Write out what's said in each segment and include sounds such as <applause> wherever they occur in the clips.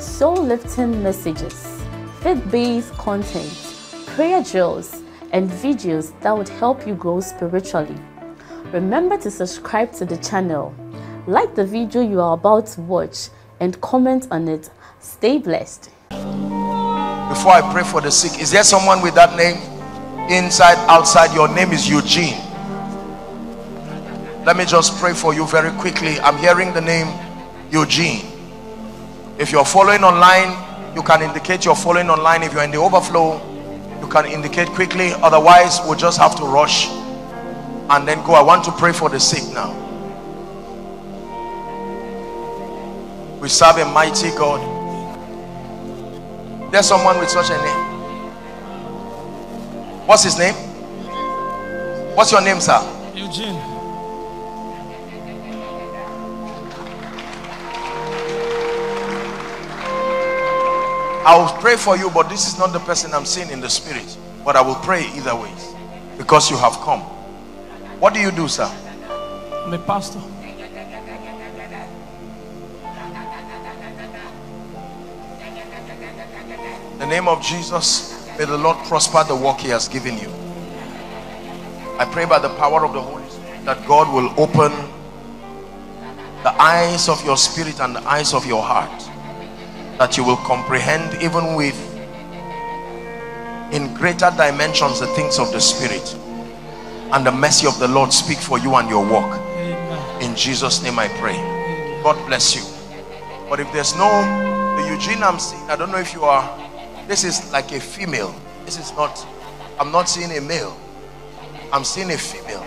soul-lifting messages, faith-based content, prayer drills, and videos that would help you grow spiritually. Remember to subscribe to the channel, like the video you are about to watch, and comment on it. Stay blessed. Before I pray for the sick, is there someone with that name? Inside, outside, your name is Eugene. Let me just pray for you very quickly. I'm hearing the name Eugene. If you're following online, you can indicate you're following online. If you're in the overflow, you can indicate quickly. Otherwise, we'll just have to rush and then go. I want to pray for the sick now. We serve a mighty God. There's someone with such a name. What's his name? What's your name, sir? Eugene. I will pray for you, but this is not the person I'm seeing in the spirit. But I will pray either way because you have come. What do you do, sir? I'm a pastor. The name of Jesus, may the Lord prosper the work He has given you. I pray by the power of the Holy Spirit that God will open the eyes of your spirit and the eyes of your heart that you will comprehend even with in greater dimensions the things of the spirit. And the mercy of the Lord speak for you and your work in Jesus name I pray. God bless you. But if there's no the Eugene I'm seeing I don't know if you are this is like a female. This is not I'm not seeing a male. I'm seeing a female.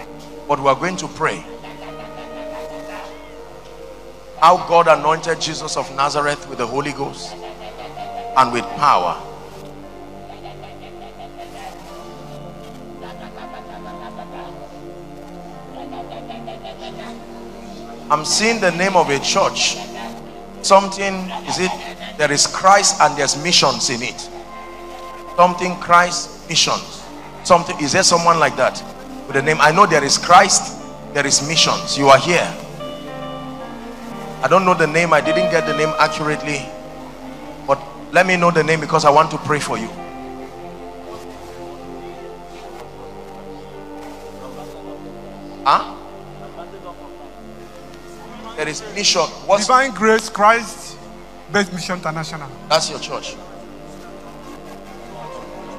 But we are going to pray how God anointed Jesus of Nazareth with the Holy Ghost and with power. I'm seeing the name of a church. Something, is it? There is Christ and there's missions in it. Something Christ, missions. Something, is there someone like that? With the name, I know there is Christ, there is missions. You are here. I don't know the name. I didn't get the name accurately. But let me know the name because I want to pray for you. Huh? There is mission. What's Divine Grace Christ Based Mission International. That's your church.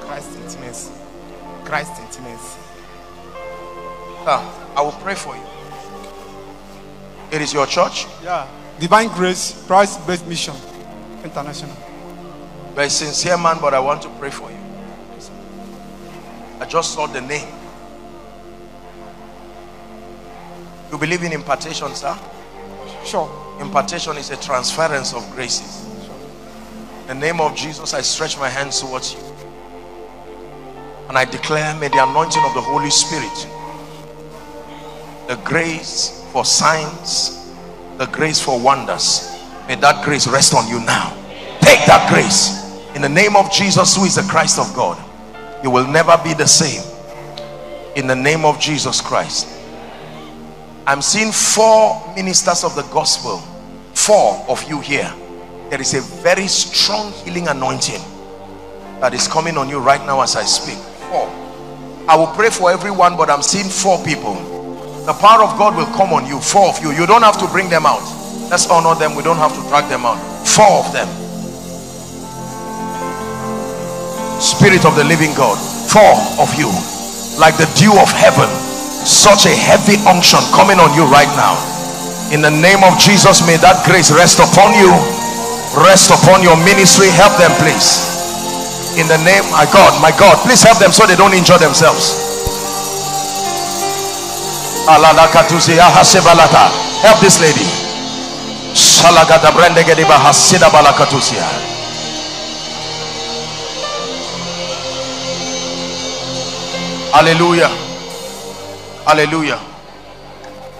Christ Intimacy. Christ Intimacy. Ah, I will pray for you. It is your church? Yeah. Divine Grace, Christ Based Mission International. Very sincere man, but I want to pray for you. I just saw the name. You believe in impartation, sir? Sure. Impartation is a transference of graces. In the name of Jesus, I stretch my hands towards you. And I declare, may the anointing of the Holy Spirit, the grace for signs, the grace for wonders. May that grace rest on you now. Take that grace in the name of Jesus, who is the Christ of God. You will never be the same. In the name of Jesus Christ. I'm seeing four ministers of the gospel, four of you here. There is a very strong healing anointing that is coming on you right now as I speak. Four. I will pray for everyone, but I'm seeing four people the power of God will come on you four of you. You don't have to bring them out. Let's honor them. We don't have to drag them out. Four of them. Spirit of the living God four of you. Like the dew of heaven such a heavy unction coming on you right now. In the name of Jesus may that grace rest upon you. Rest upon your ministry. Help them please. In the name my God my God please help them so they don't injure themselves Help this lady. Salagada brendegediba hasida balakatusia. Hallelujah. Hallelujah.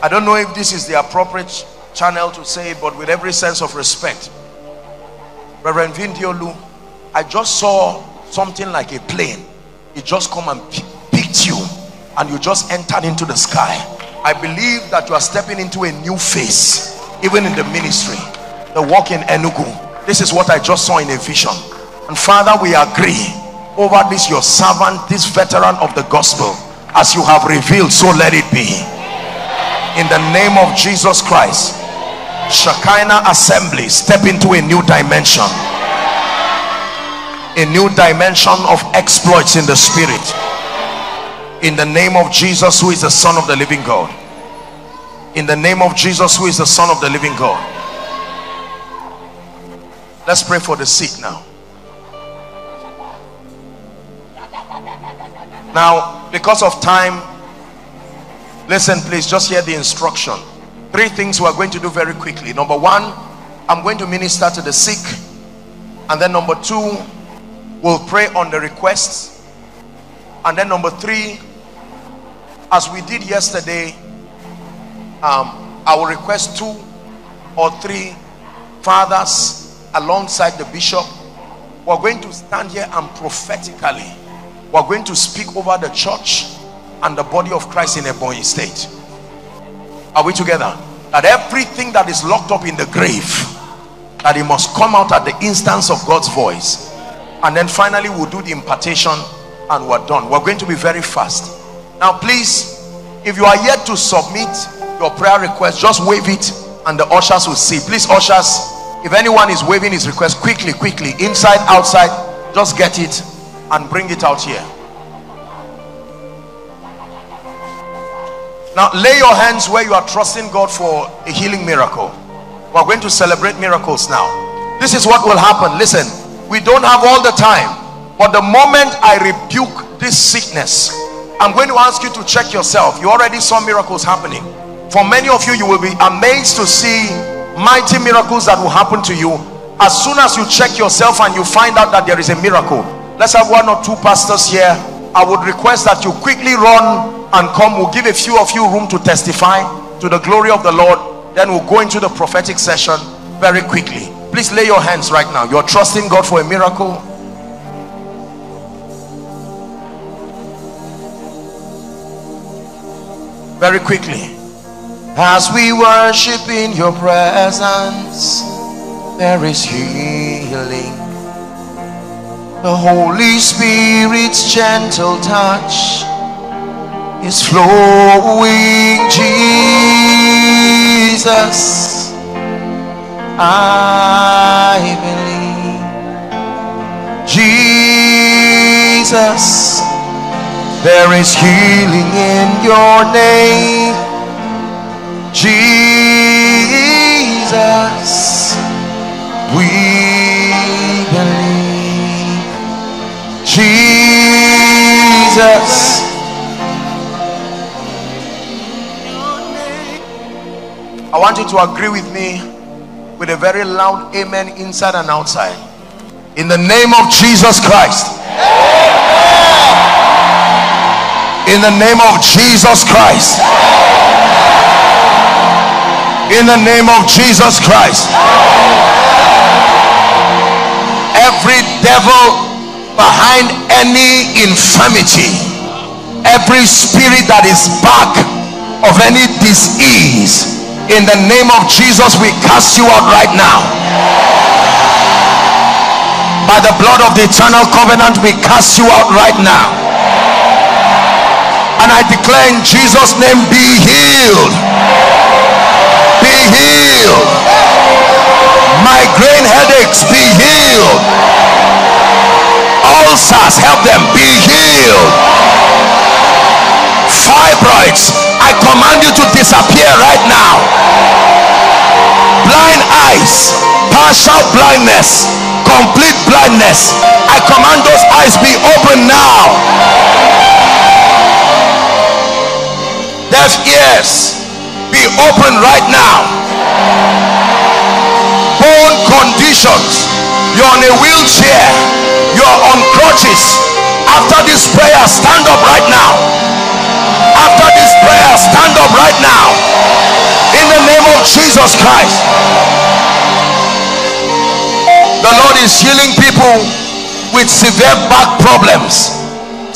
I don't know if this is the appropriate channel to say it, but with every sense of respect. Reverend Vindiolu, I just saw something like a plane. It just come and picked you and you just entered into the sky. I believe that you are stepping into a new phase, even in the ministry. The walk in Enugu. This is what I just saw in a vision. And Father, we agree over this, your servant, this veteran of the gospel, as you have revealed, so let it be. In the name of Jesus Christ, Shekinah assembly, step into a new dimension. A new dimension of exploits in the spirit. In the name of Jesus, who is the Son of the living God. In the name of Jesus, who is the Son of the living God. Let's pray for the sick now. Now, because of time, listen, please, just hear the instruction. Three things we're going to do very quickly. Number one, I'm going to minister to the sick. And then number two, we'll pray on the requests. And then number three, as we did yesterday, um, I will request two or three fathers alongside the bishop. We're going to stand here and prophetically, we're going to speak over the church and the body of Christ in Ebonyi state. Are we together? That everything that is locked up in the grave, that it must come out at the instance of God's voice. And then finally, we'll do the impartation and we're done. We're going to be very fast. Now, please, if you are yet to submit your prayer request, just wave it and the ushers will see. Please, ushers, if anyone is waving his request, quickly, quickly, inside, outside, just get it and bring it out here. Now, lay your hands where you are trusting God for a healing miracle. We're going to celebrate miracles now. This is what will happen. Listen, we don't have all the time, but the moment I rebuke this sickness, I'm going to ask you to check yourself. You already saw miracles happening. For many of you, you will be amazed to see mighty miracles that will happen to you as soon as you check yourself and you find out that there is a miracle. Let's have one or two pastors here. I would request that you quickly run and come we'll give a few of you room to testify to the glory of the lord then we'll go into the prophetic session very quickly please lay your hands right now you're trusting god for a miracle very quickly. As we worship in your presence there is healing. The holy spirit's gentle touch is flowing Jesus. I believe Jesus there is healing in your name Jesus we believe Jesus I want you to agree with me with a very loud amen inside and outside. In the name of Jesus Christ. In the name of Jesus Christ. In the name of Jesus Christ. Every devil behind any infirmity, every spirit that is back of any disease in the name of Jesus we cast you out right now by the blood of the eternal covenant we cast you out right now and I declare in Jesus name be healed. Be healed. Migraine headaches be healed. Ulcers help them be healed. Fibroids I command you to disappear right now. Blind eyes partial blindness complete blindness. I command those eyes be open now deaf ears be open right now. Bone conditions. You're on a wheelchair. You're on crutches. After this prayer stand up right now. After this prayer stand up right now. In the name of jesus christ. The lord is healing people with severe back problems.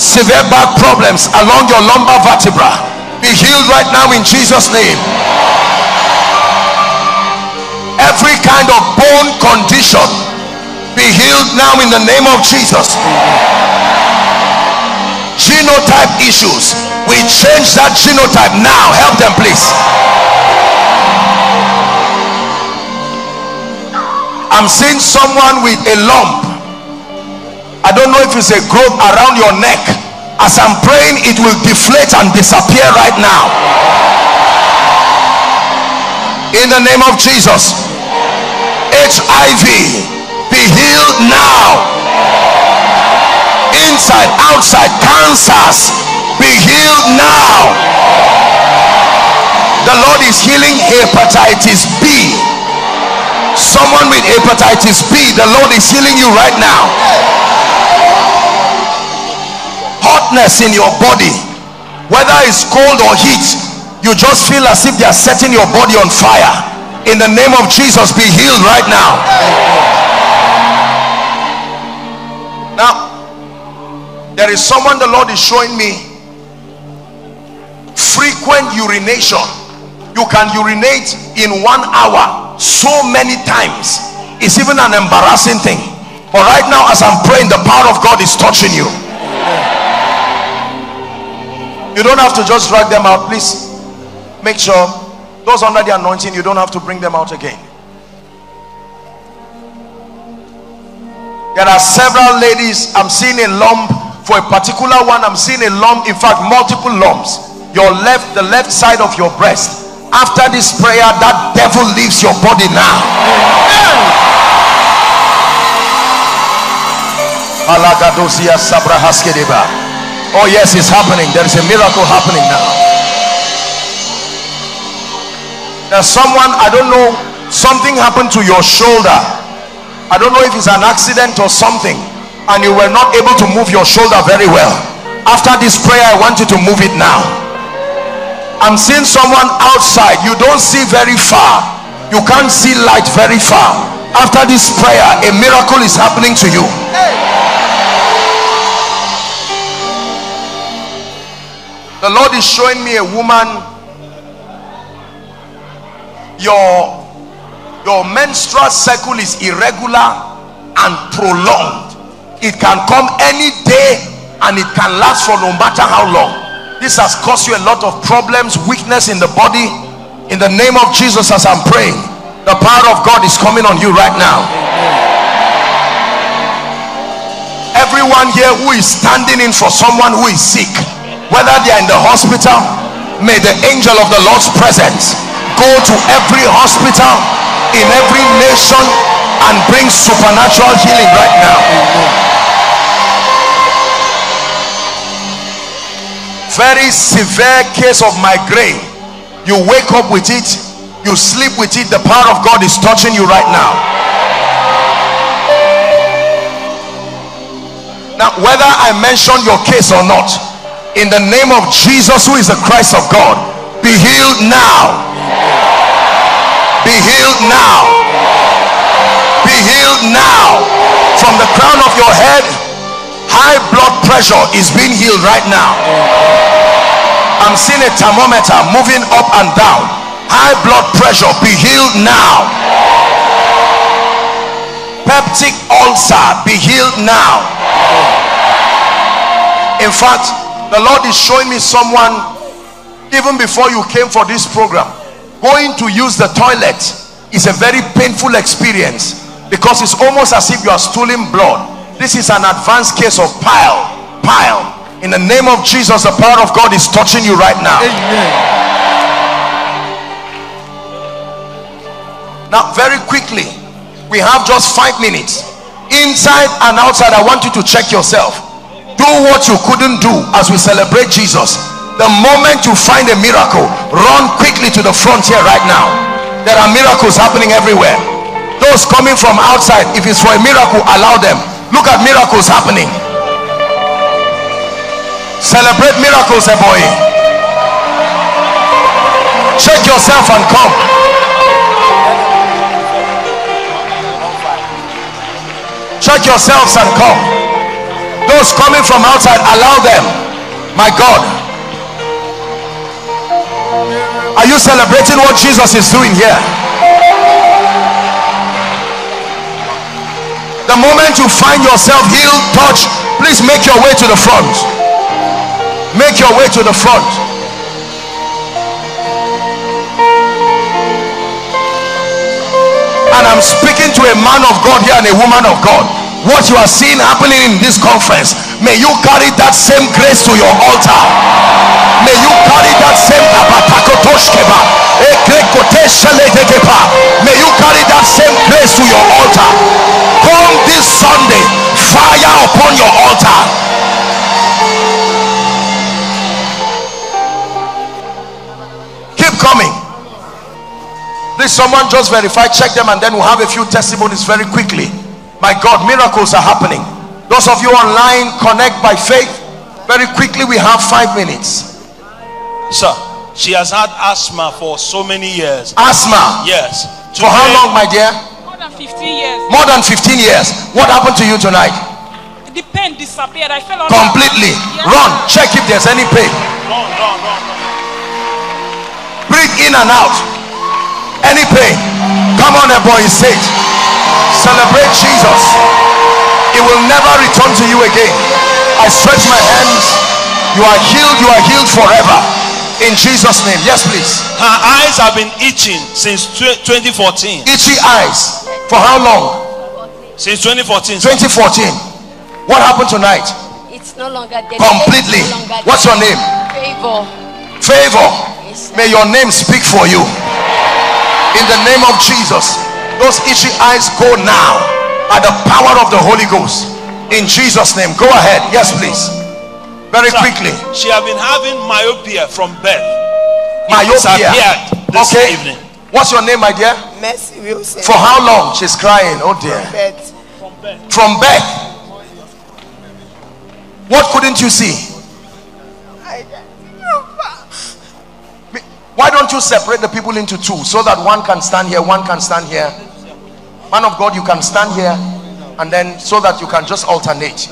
Severe back problems along your lumbar vertebra be healed right now in jesus name. Every kind of bone condition be healed now in the name of jesus. Genotype issues we change that genotype now. Help them please. I'm seeing someone with a lump. I don't know if it's a growth around your neck as i'm praying it will deflate and disappear right now. In the name of jesus. Hiv be healed now. Inside outside cancers be healed now. The lord is healing hepatitis b. Someone with hepatitis b the lord is healing you right now hotness in your body. Whether it's cold or heat you just feel as if they are setting your body on fire. In the name of jesus be healed right now. Now there is someone the lord is showing me. Frequent urination. You can urinate in one hour so many times. It's even an embarrassing thing. But right now as i'm praying the power of god is touching you you don't have to just drag them out. Please make sure those under the anointing you don't have to bring them out again. There are several ladies i'm seeing a lump for a particular one. I'm seeing a lump in fact multiple lumps. Your left the left side of your breast. After this prayer that devil leaves your body now oh yes it's happening. There is a miracle happening now. There's someone i don't know something happened to your shoulder. I don't know if it's an accident or something and you were not able to move your shoulder very well. After this prayer i want you to move it now. I'm seeing someone outside. You don't see very far. You can't see light very far. After this prayer a miracle is happening to you the lord is showing me a woman. Your your menstrual cycle is irregular and prolonged. It can come any day and it can last for no matter how long. This has caused you a lot of problems weakness in the body. In the name of jesus as i'm praying the power of god is coming on you right now. Everyone here who is standing in for someone who is sick whether they are in the hospital may the angel of the lord's presence go to every hospital in every nation and bring supernatural healing right now. Very severe case of migraine. You wake up with it you sleep with it the power of god is touching you right now. Now whether i mention your case or not in the name of jesus who is the christ of god be healed now. Be healed now. Be healed now. From the crown of your head high blood pressure is being healed right now. I'm seeing a thermometer moving up and down. High blood pressure be healed now. Peptic ulcer be healed now. In fact the lord is showing me someone even before you came for this program. Going to use the toilet is a very painful experience because it's almost as if you are stooling blood. This is an advanced case of pile pile. In the name of jesus the power of god is touching you right now. Amen. now very quickly we have just five minutes. Inside and outside i want you to check yourself do what you couldn't do as we celebrate jesus. The moment you find a miracle run quickly to the frontier right now. There are miracles happening everywhere. Those coming from outside if it's for a miracle allow them. Look at miracles happening. Celebrate miracles eh boy? Check yourself and come. Check yourselves and come those coming from outside allow them. My god. Are you celebrating what jesus is doing here? The moment you find yourself healed touch please make your way to the front. Make your way to the front. And i'm speaking to a man of god here and a woman of god what you are seeing happening in this conference may you carry that same grace to your altar. May you carry that same may you carry that same grace to your altar. Come this sunday fire upon your altar. Keep coming. Please someone just verify check them and then we'll have a few testimonies very quickly my god miracles are happening. Those of you online connect by faith. Very quickly we have five minutes. Sir, she has had asthma for so many years. asthma? Yes. for how long my dear? More than 15 years. more than 15 years. What happened to you tonight? The pain disappeared. I fell on completely. Yes. run. Check if there's any pain. Run, run, run, run. breathe in and out. Any pain come on a boy sage celebrate jesus. It will never return to you again. I stretch my hands. You are healed. You are healed forever. In jesus name. Yes please. Her eyes have been itching since 2014. itchy eyes. For how long? Since 2014. 2014 what happened tonight? It's no longer there. completely. No longer what's your name? Favor. favor. Yes, may your name speak for you in the name of jesus those itchy eyes go now by the power of the holy ghost in jesus name go ahead yes please very Sir, quickly She has been having myopia from birth. It myopia disappeared this okay evening. what's your name my dear Mercy Wilson. for how long she's crying oh dear. From birth. from birth what couldn't you see why don't you separate the people into two so that one can stand here one can stand here? Man of god you can stand here and then so that you can just alternate.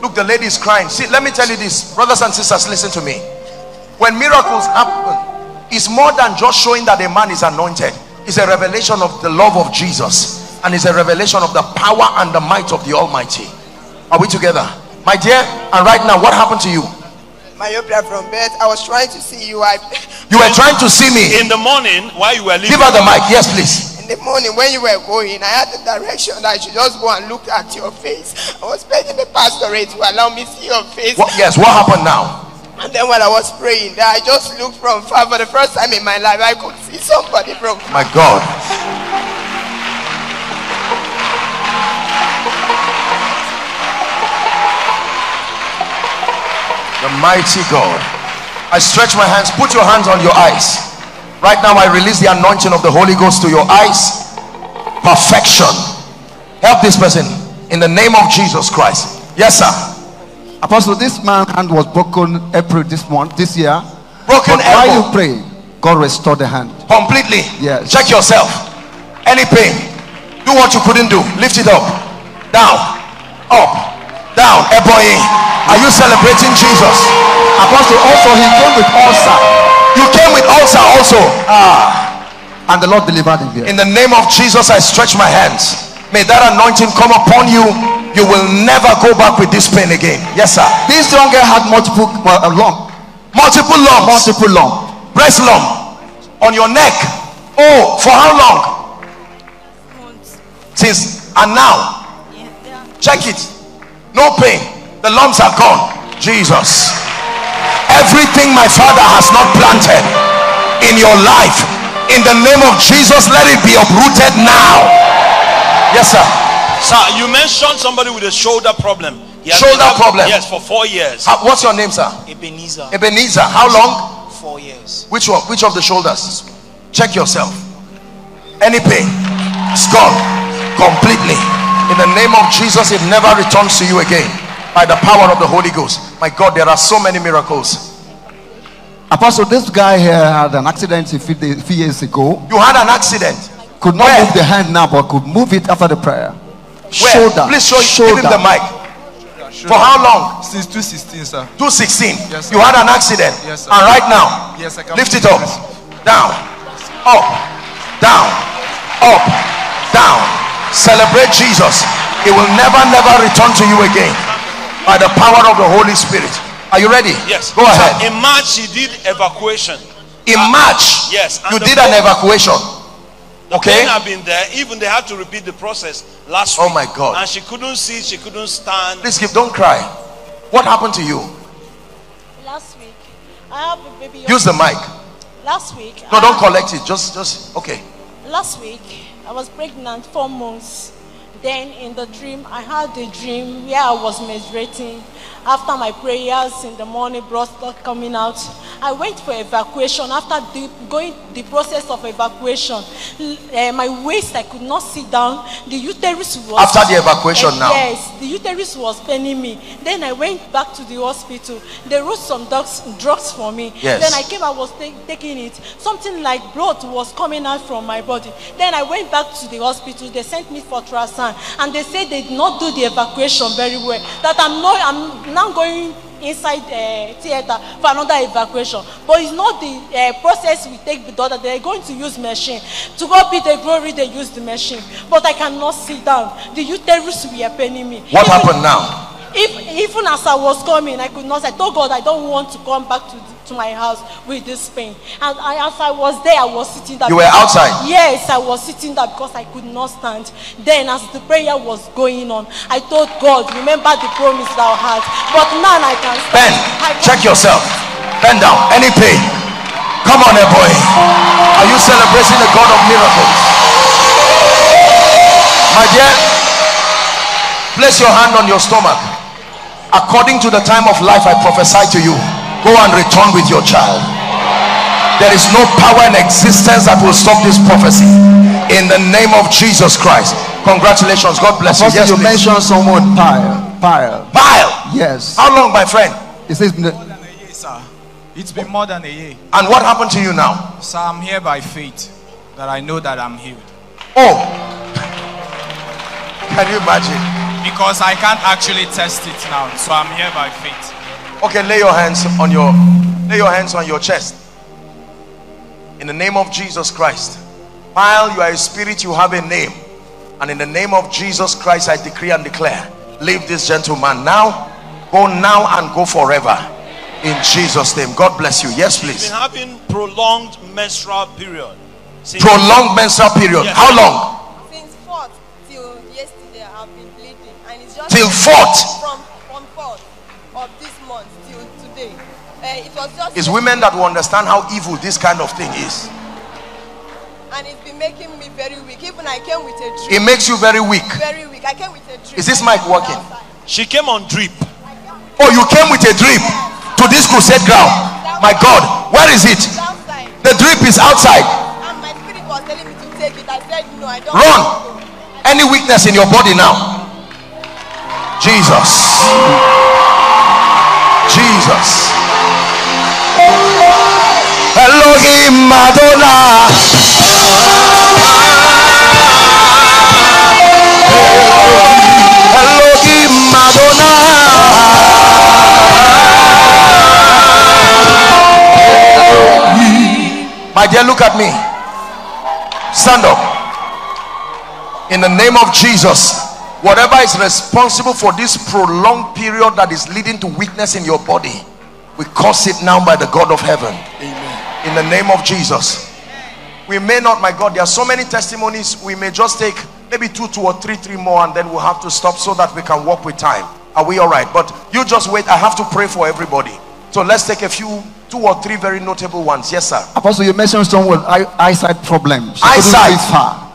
Look the lady is crying. See let me tell you this. Brothers and sisters listen to me. When miracles happen it's more than just showing that a man is anointed. It's a revelation of the love of jesus and it's a revelation of the power and the might of the almighty. Are we together? My dear and right now what happened to you myopia from birth. I was trying to see you. I you were trying to see me In the morning, while you were leaving, give her the mic yes please in the morning when you were going, I had the direction that I should just go and look at your face. I was begging the pastorate to allow me see your face. what, yes what happened now And then when I was praying, that I just looked from far for the first time in my life. I could see somebody from my god the mighty god. I stretch my hands. Put your hands on your eyes. Right now i release the anointing of the holy ghost to your eyes. Perfection. Help this person in the name of jesus christ. Yes sir. Apostle, this man's hand was broken April this month, this year. broken But while you pray, God restored the hand. completely. Yes. check yourself. Any pain. Do what you couldn't do. Lift it up. Down. Up down Ebonyi. are you celebrating jesus? Apostle, also he came with ulcer, you came with ulcer also. Ah, and the Lord delivered him here. in the name of jesus i stretch my hands. May that anointing come upon you. You will never go back with this pain again. Yes sir. This young girl had multiple uh, lump, multiple lumps. Multiple lump. breast lump. On your neck. Oh for how long? Since and now? Check it no pain. The lumps are gone. Jesus. Everything my father has not planted in your life in the name of jesus let it be uprooted now. Yes sir. Sir, you mentioned somebody with a shoulder problem. Shoulder problem? Yes, for four years. Uh, what's your name sir? Ebenezer, ebenezer. How long? Four years. which one which of the shoulders? Check yourself. Any pain? It's gone. Completely. In the name of Jesus, it never returns to you again. By the power of the Holy Ghost. My God, there are so many miracles. Apostle, this guy here had an accident a few, days, few years ago. You had an accident. Could not Where? move the hand now, but could move it after the prayer. Where? Shoulder. Please show shoulder. give him the mic. For how long? Since 2016, sir. 216. Yes, sir. you had an accident. Yes, sir. And right now, Yes, I can lift it up. Down. Up. Down. Up. Down. Celebrate Jesus. It will never, never return to you again. By the power of the Holy Spirit. Are you ready? Yes. Go ahead. So in March, you did evacuation. In uh, March, Yes, you did an pain- evacuation. The Okay. pain have been there. Even they had to repeat the process last week, Oh week. my God. And she couldn't see. She couldn't stand. Please give don't cry. What happened to you? Last week, I have a baby. Use the mic. Last week, No, I don't collect it. Just, just, okay. Last week, I was pregnant four months. Then in the dream, I had a dream where I was menstruating. After my prayers in the morning, blood started coming out. I went for evacuation. After the, going the process of evacuation, eh, my waist I could not sit down. The uterus was After the evacuation Eh, now? Yes, the uterus was paining me. Then I went back to the hospital. They wrote some drugs, drugs for me. Yes. Then I came, I was ta- taking it. Something like blood was coming out from my body. Then I went back to the hospital. They sent me for ultrasound, and they said they did not do the evacuation very well. That I'm not, I'm now going inside uh, theater for another evacuation. But it's not the uh, process we take with daughter. They're going to use machine. To God be the glory, they use the machine. But I cannot sit down. The uterus were paining me. What Even- happened now? If even as I was coming, I could not. I told God I don't want to come back to, to my house with this pain. And I, as I was there, I was sitting there. You were outside? Yes, I was sitting there because I could not stand. Then, as the prayer was going on, I told God, "Remember the promise thou hast." But now I can stand. Ben, I can- check yourself. Bend down. Any pain? Come on, eh, boy. Are you celebrating the God of miracles? My dear, place your hand on your stomach. According to the time of life, I prophesy to you. Go and return with your child. There is no power in existence that will stop this prophecy. In the name of Jesus Christ. Congratulations. God bless you. Apostle, Yes, you please. mentioned someone pile. Pile. Bile. Yes. How long, my friend? It says Yes, sir. It's been more than a year. And what happened to you now? So I'm here by faith that I know that I'm healed. Oh, <laughs> can you imagine? Because I can't actually test it now. So I'm here by faith. Okay, lay your hands on your lay your hands on your chest. In the name of Jesus Christ. While you are a spirit, you have a name. And in the name of Jesus Christ, I decree and declare, leave this gentleman now. Go now and go forever. In Jesus' name. God bless you. Yes, She's please. been having prolonged menstrual period. Since- Prolonged menstrual period. Yes. How long? Till fourth? from from fourth of this month till today. Uh, it was just It's women that will understand how evil this kind of thing is. and it's been making me very weak. Even I came with a drip. It makes you very weak. Very weak. I came with a drip. Is this mic working? She came on drip. Oh, you came with a drip to this crusade ground. My God, where is it? Outside, The drip is outside. and my spirit was telling me to take it. I said no, I don't. Run. want to. Any weakness in your body now? Jesus. Jesus. Elohim Adonai. Elohim Adonai. My dear, look at me. Stand up. In the name of Jesus, whatever is responsible for this prolonged period that is leading to weakness in your body, we curse it now by the God of heaven. Amen. In the name of Jesus. We may not, my God, there are so many testimonies. We may just take maybe two, two or three, three more, and then we'll have to stop so that we can walk with time. Are we all right? But you just wait. I have to pray for everybody. So let's take a few, two or three very notable ones. Yes, sir. Apostle, you mentioned someone with eye, eyesight problem. She couldn't Eyesight.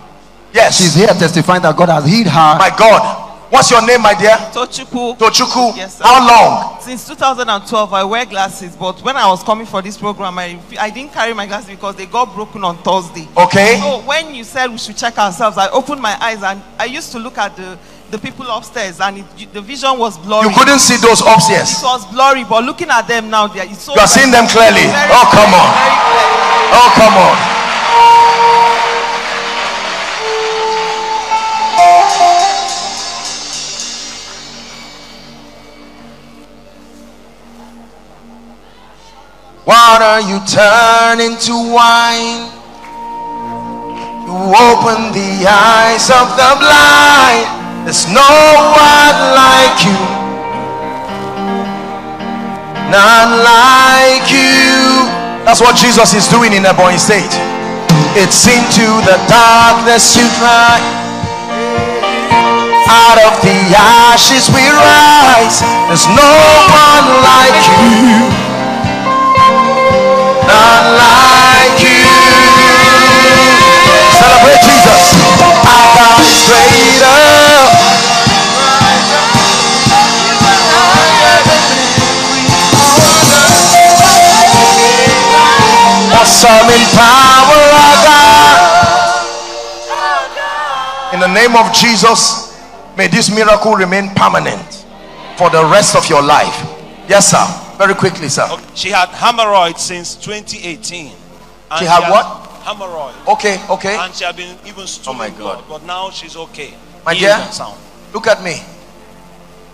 See far. Yes. She's here testifying that God has healed her. My God, What's your name, my dear? Tochukwu. Tochukwu. Yes, sir. How long? Since 2012, I wear glasses, but when I was coming for this program, I, I didn't carry my glasses because they got broken on Thursday. Okay. So when you said we should check ourselves, I opened my eyes and I used to look at the, the people upstairs, and it, the vision was blurry. You couldn't see those upstairs. It was blurry, but looking at them now, they are it's so You are seeing them clearly. Very Oh, come on. very clear. Oh, come on. Water you turn into wine. You open the eyes of the blind. There's no one like you. None like you. That's what Jesus is doing in Ebonyi State. It's into the darkness you cry. Out of the ashes we rise. There's no one like you. Like you. Celebrate Jesus. Our God is greater. In power, God. In the name of Jesus, may this miracle remain permanent for the rest of your life. Yes, sir. Very quickly, sir. She had hemorrhoids since 2018. And She had what? Hemorrhoid. Okay, okay. And she had been even Oh my blood, but now she's okay. My dear, sound. look at me.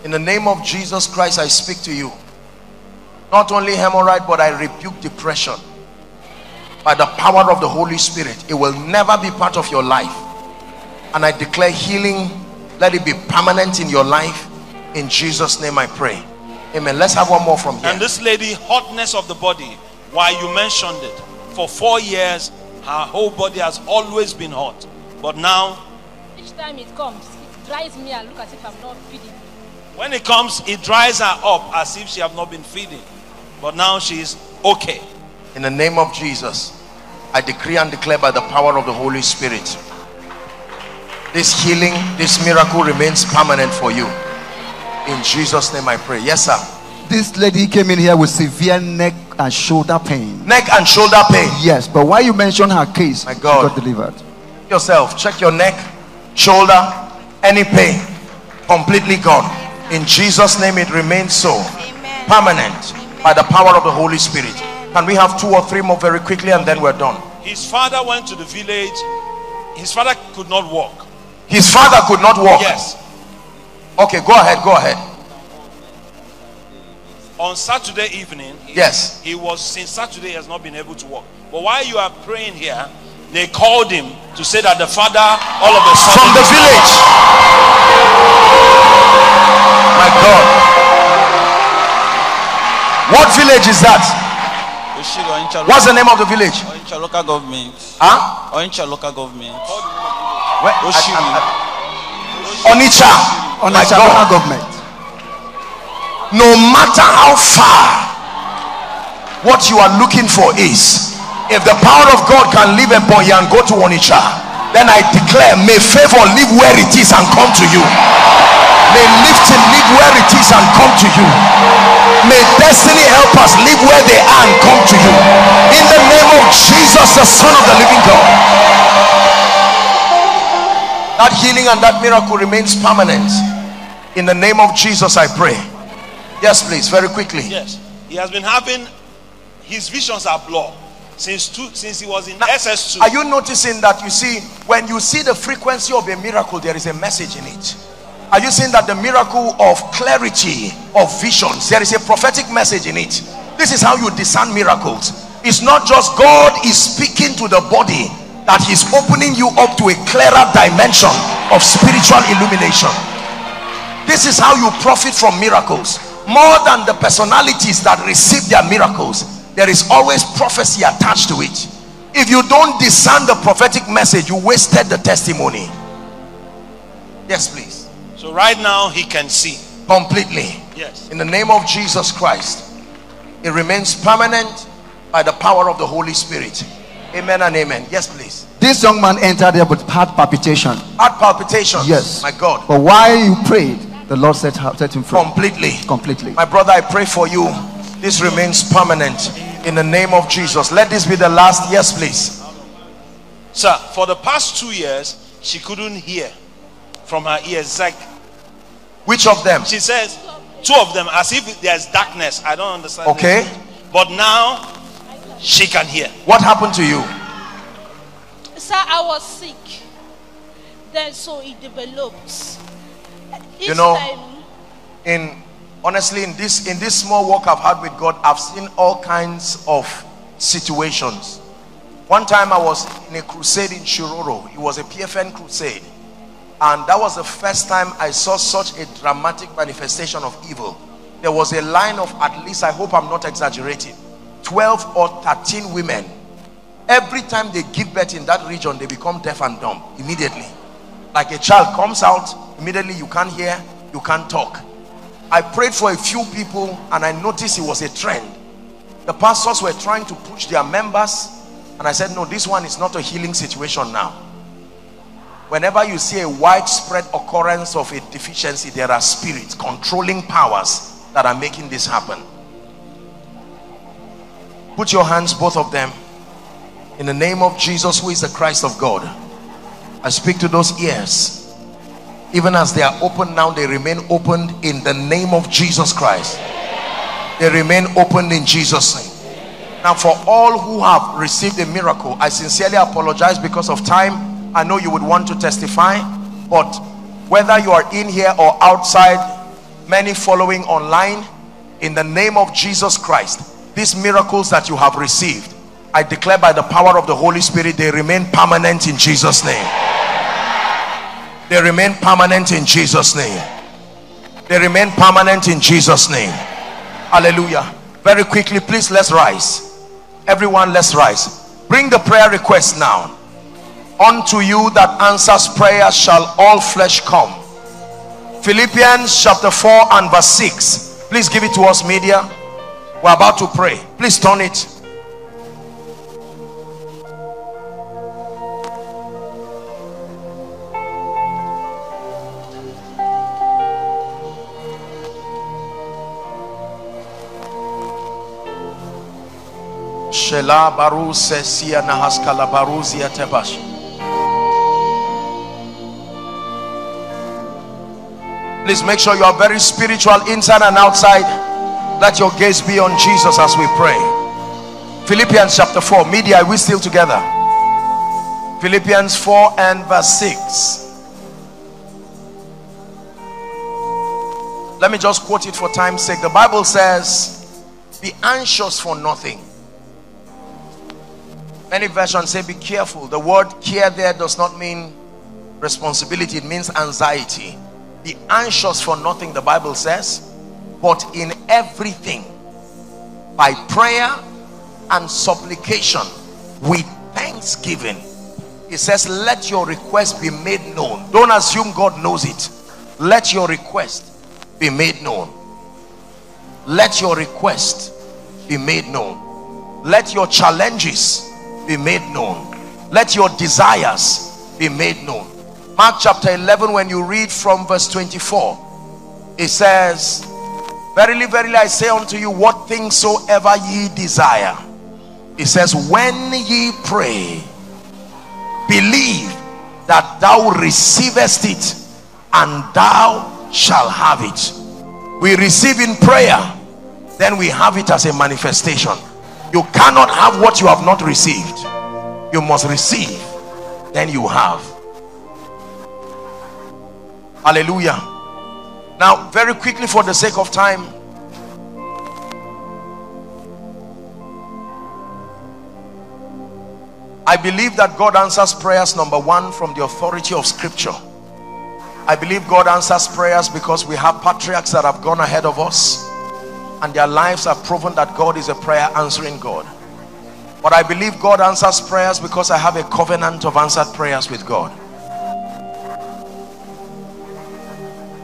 In the name of Jesus Christ, I speak to you. Not only hemorrhoid, but I rebuke depression. By the power of the Holy Spirit, it will never be part of your life. And I declare healing, let it be permanent in your life. In Jesus' name I pray. Amen. Let's have one more from here. And this lady, hotness of the body, why you mentioned it, for four years, her whole body has always been hot. But now, Each time it comes, it dries me and look as if I'm not feeding. when it comes, it dries her up as if she have not been feeding. But now she is okay. In the name of Jesus, I decree and declare by the power of the Holy Spirit, this healing, this miracle remains permanent for you. In Jesus' name I pray. Yes, sir. This lady came in here with severe neck and shoulder pain. Neck and shoulder pain. Yes, but why you mention her case, My she God. got delivered. Yourself, check your neck, shoulder, any pain, completely gone. In Jesus' name, it remains so. Permanent by the power of the Holy Spirit. Can we have two or three more very quickly and then we're done? His father went to the village. His father could not walk. His father could not walk. Yes. Okay, go ahead, go ahead. On Saturday evening, he, Yes. he was since Saturday he has not been able to walk. But while you are praying here, they called him to say that the father all of a sudden From the village. My God. What village is that? What's the name of the village? Onicha local government. Huh? Onicha local government. Where? Oshiri. Onitsha. My Onitsha God. local government. No matter how far what you are looking for is, if the power of God can leave a boy and go to Onitsha, then I declare, may favor live where it is and come to you. May lifting live where it is and come to you. May destiny help us live where they are and come to you. In the name of Jesus, the Son of the living God. That healing and that miracle remains permanent. In the name of Jesus, I pray. Yes, please, very quickly. Yes. He has been having his visions are blurred since two since he was in SS2. Are you noticing that you see when you see the frequency of a miracle, there is a message in it? Are you seeing that the miracle of clarity of visions, there is a prophetic message in it? This is how you discern miracles. It's not just God is speaking to the body, that He's opening you up to a clearer dimension of spiritual illumination. This is how you profit from miracles more than the personalities that receive their miracles. There is always prophecy attached to it. If you don't discern the prophetic message, you wasted the testimony. Yes, please. So right now he can see. Completely. Yes. In the name of Jesus Christ, it remains permanent by the power of the Holy Spirit. Amen and amen. Yes, please. This young man entered there with heart palpitation. Heart palpitation. Yes. My God. But while you prayed, the Lord set, her- set him free. Completely. Completely. My brother, I pray for you. This remains permanent in the name of Jesus. Let this be the last. Yes, please. Sir, for the past two years, she couldn't hear from her ears. Like Which of them? she says, two of them, as if there's darkness. I don't understand. it. Okay. But now she can hear. What happened to you? Sir, I was sick. Then so it developed. Each You know, time, in honestly in this in this small walk I've had with God, I've seen all kinds of situations. One time I was in a crusade in Shiroro. It was a PFN crusade. And that was the first time I saw such a dramatic manifestation of evil. There was a line of at least, I hope I'm not exaggerating, 12 or 13 women. Every time they give birth in that region, they become deaf and dumb immediately. Like a child comes out, immediately you can't hear, you can't talk. I prayed for a few people and I noticed it was a trend. The pastors were trying to push their members and I said, no, this one is not a healing situation now. Whenever you see a widespread occurrence of a deficiency, there are spirits, controlling powers that are making this happen. Put your hands, both of them, in the name of Jesus, who is the Christ of God. I speak to those ears. Even as they are open now, they remain opened in the name of Jesus Christ. They remain opened in Jesus' name. Now, for all who have received a miracle, I sincerely apologize because of time. I know you would want to testify, but whether you are in here or outside, many following online, in the name of Jesus Christ, these miracles that you have received, I declare by the power of the Holy Spirit, they remain permanent in Jesus' name. They remain permanent in Jesus' name. They remain permanent in Jesus' name. Hallelujah. Very quickly, please let's rise. Everyone, let's rise. Bring the prayer request now. Unto you that answers prayer shall all flesh come. Philippians chapter 4 and verse 6. Please give it to us, media. We're about to pray. Please turn it. Shela baru sesia nahaskala baruzia tebash. Please make sure you are very spiritual inside and outside. Let your gaze be on Jesus as we pray. Philippians chapter 4. Media, are we still together? Philippians 4 and verse 6. Let me just quote it for time's sake. The Bible says, Be anxious for nothing. Many versions say, Be careful. The word care there does not mean responsibility, it means anxiety. Be anxious for nothing, the Bible says, but in everything, by prayer and supplication, with thanksgiving. It says, Let your request be made known. Don't assume God knows it. Let your request be made known. Let your request be made known. Let your challenges be made known. Let your desires be made known. Mark chapter 11, when you read from verse 24, it says, Verily, verily, I say unto you, what things soever ye desire. It says, When ye pray, believe that thou receivest it, and thou shall have it. We receive in prayer, then we have it as a manifestation. You cannot have what you have not received. You must receive, then you have. Hallelujah. Now, very quickly, for the sake of time, I believe that God answers prayers, number one, from the authority of Scripture. I believe God answers prayers because we have patriarchs that have gone ahead of us and their lives have proven that God is a prayer answering God. But I believe God answers prayers because I have a covenant of answered prayers with God.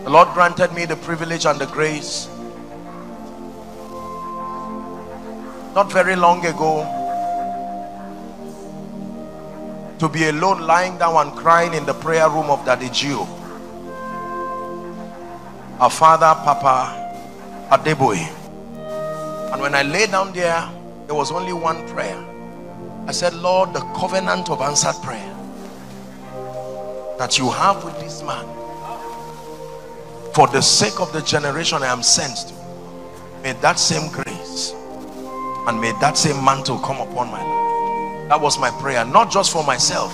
The Lord granted me the privilege and the grace not very long ago to be alone lying down and crying in the prayer room of Daddy Gio. Our father, Papa Adeboye. And when I lay down there, there was only one prayer. I said, Lord, the covenant of answered prayer that you have with this man for the sake of the generation I am sent to, may that same grace and may that same mantle come upon my life. That was my prayer, not just for myself,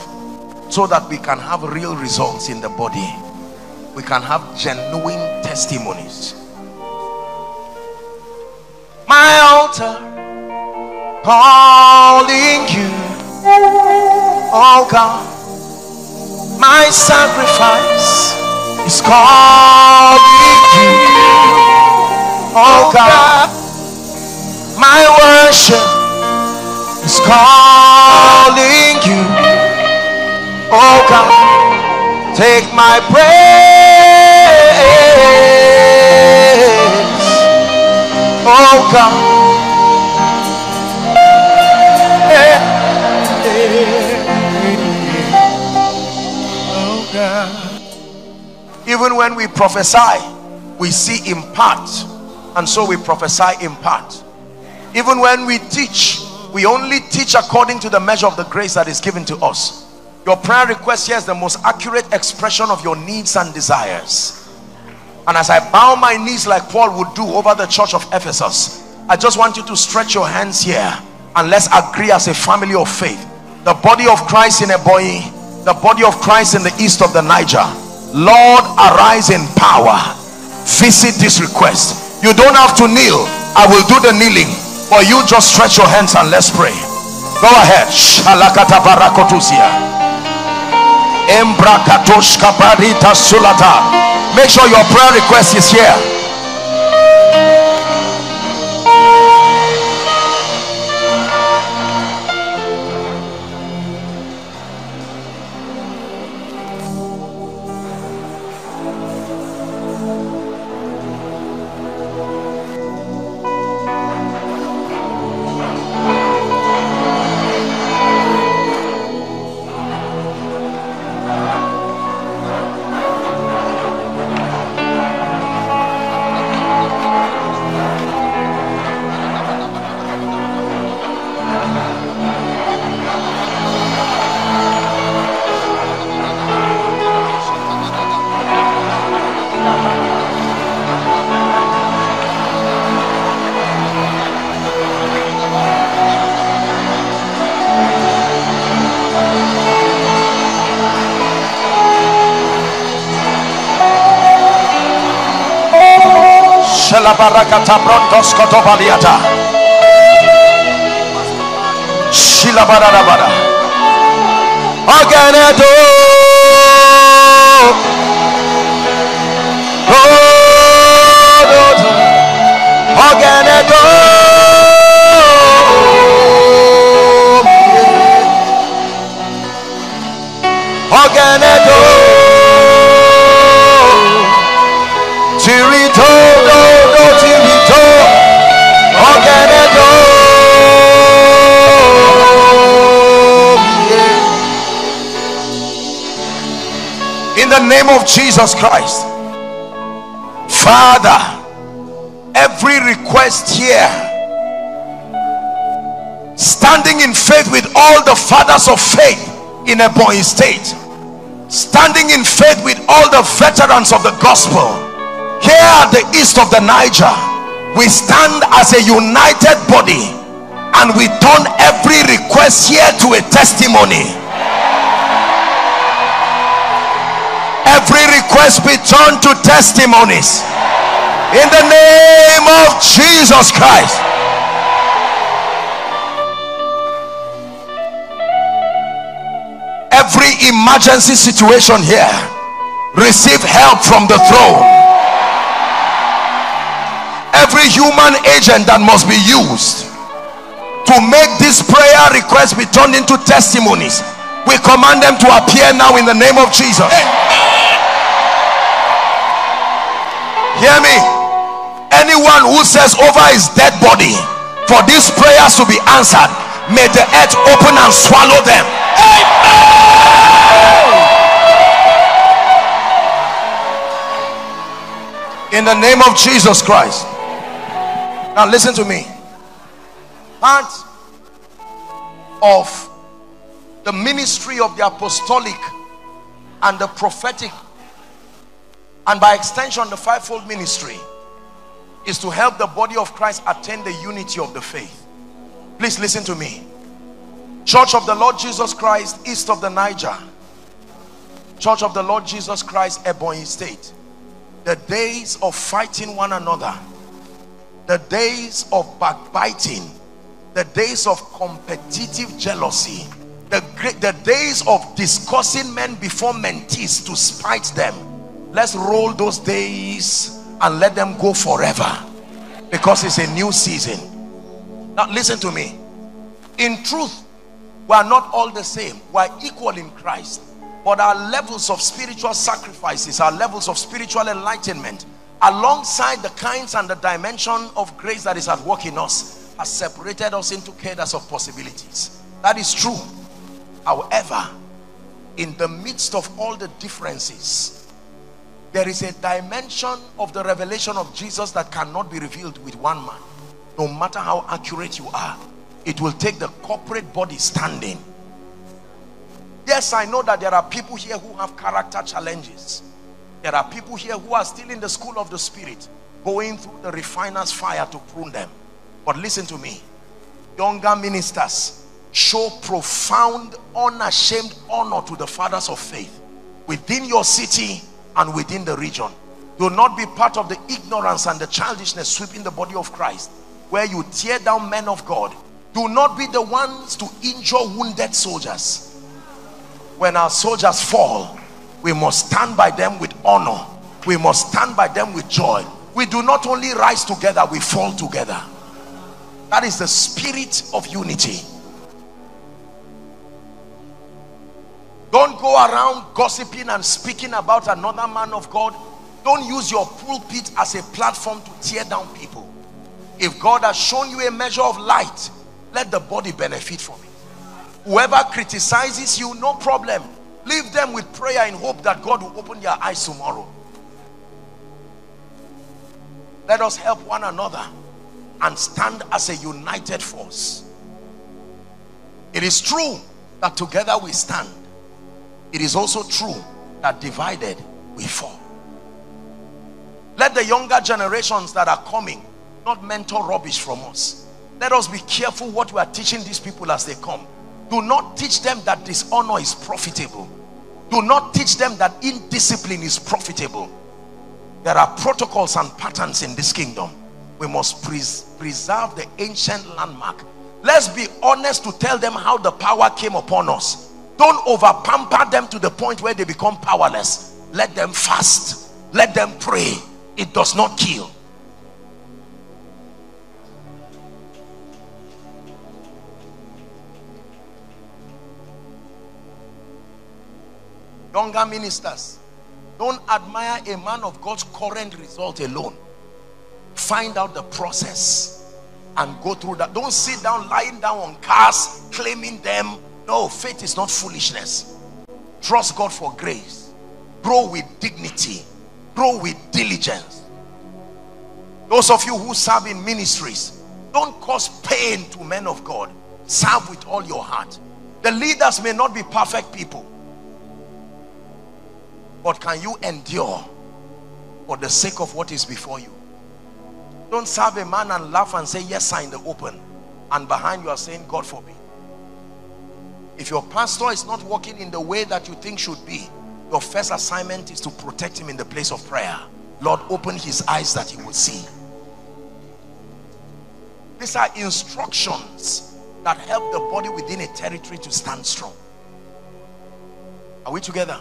so that we can have real results in the body. We can have genuine testimonies. My altar calling you, oh God, my sacrifice is calling you, oh, oh God, my worship is calling you, oh God, take my praise, oh God. When we prophesy, we see in part, and so we prophesy in part. Even when we teach, we only teach according to the measure of the grace that is given to us. Your prayer request here is the most accurate expression of your needs and desires. And as I bow my knees like Paul would do over the church of Ephesus, I just want you to stretch your hands here and let's agree as a family of faith. The body of Christ in Ebonyi, the body of Christ in the east of the Niger. Lord, arise in power. Visit this request. You don't have to kneel. I will do the kneeling. But you just stretch your hands and let's pray. Go ahead. Sulata. Make sure your prayer request is here. Shelabarakata brontos kotobaliata. Shilabarabara. Aganedo. Aganedo. Aganedo. Name of Jesus Christ, Father, every request here, standing in faith with all the fathers of faith in Ebonyi state, standing in faith with all the veterans of the gospel here at the east of the Niger we stand as a united body and we turn every request here to a testimony every request be turned to testimonies. In the name of Jesus Christ. Every emergency situation here receive help from the throne. Every human agent that must be used to make this prayer request be turned into testimonies we command them to appear now in the name of jesus hear me anyone who says over his dead body for these prayers to be answered may the earth open and swallow them Amen. In the name of Jesus Christ. Now listen to me. Part of the ministry of the apostolic and the prophetic and by extension the fivefold ministry is to help the body of Christ attain the unity of the faith. Please listen to me. Church of the Lord Jesus Christ, east of the Niger. Church of the Lord Jesus Christ, Ebonyi State. The days of fighting one another, the days of backbiting, the days of competitive jealousy, the, the days of discussing men before mentees to spite them. Let's roll those days and let them go forever because it's a new season. Now listen to me. In truth, we are not all the same. We are equal in Christ. But our levels of spiritual sacrifices, our levels of spiritual enlightenment, alongside the kinds and the dimension of grace that is at work in us, has separated us into cadres of possibilities. That is true. However, in the midst of all the differences, there is a dimension of the revelation of Jesus that cannot be revealed with one man. No matter how accurate you are, it will take the corporate body standing. Yes, I know that there are people here who have character challenges. There are people here who are still in the school of the spirit, going through the refiner's fire to prune them. But listen to me. Younger ministers, show profound, unashamed honor to the fathers of faith within your city and within the region. Do not be part of the ignorance and the childishness sweeping the body of Christ where you tear down men of God. Do not be the ones to injure wounded soldiers. When our soldiers fall, we must stand by them with honor. We must stand by them with joy. We do not only rise together, we fall together. That is the spirit of unity. Don't go around gossiping and speaking about another man of God. Don't use your pulpit as a platform to tear down people. If God has shown you a measure of light, let the body benefit from it. Whoever criticizes you, no problem. Leave them with prayer in hope that God will open their eyes tomorrow. Let us help one another and stand as a united force. It is true that together we stand it is also true that divided we fall. Let the younger generations that are coming not mentor rubbish from us. Let us be careful what we are teaching these people as they come. Do not teach them that dishonor is profitable. Do not teach them that indiscipline is profitable. There are protocols and patterns in this kingdom. We must pres preserve the ancient landmark. Let's be honest to tell them how the power came upon us don't over pamper them to the point where they become powerless. Let them fast. Let them pray. It does not kill. Younger ministers, don't admire a man of God's current result alone. Find out the process and go through that. Don't sit down lying down on cars, claiming them, no, faith is not foolishness. Trust God for grace. Grow with dignity. Grow with diligence. Those of you who serve in ministries, don't cause pain to men of God. Serve with all your heart. The leaders may not be perfect people. But can you endure for the sake of what is before you? Don't serve a man and laugh and say, yes, sir, in the open. And behind you are saying, God forbid. If your pastor is not working in the way that you think should be, your first assignment is to protect him in the place of prayer. Lord, open his eyes that he will see. These are instructions that help the body within a territory to stand strong. Are we together?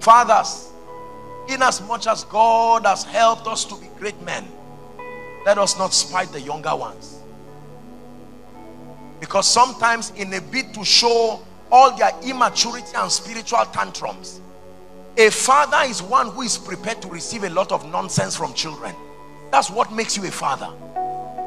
Fathers, in as much as God has helped us to be great men, let us not spite the younger ones. Because sometimes in a bid to show all their immaturity and spiritual tantrums, a father is one who is prepared to receive a lot of nonsense from children. That's what makes you a father.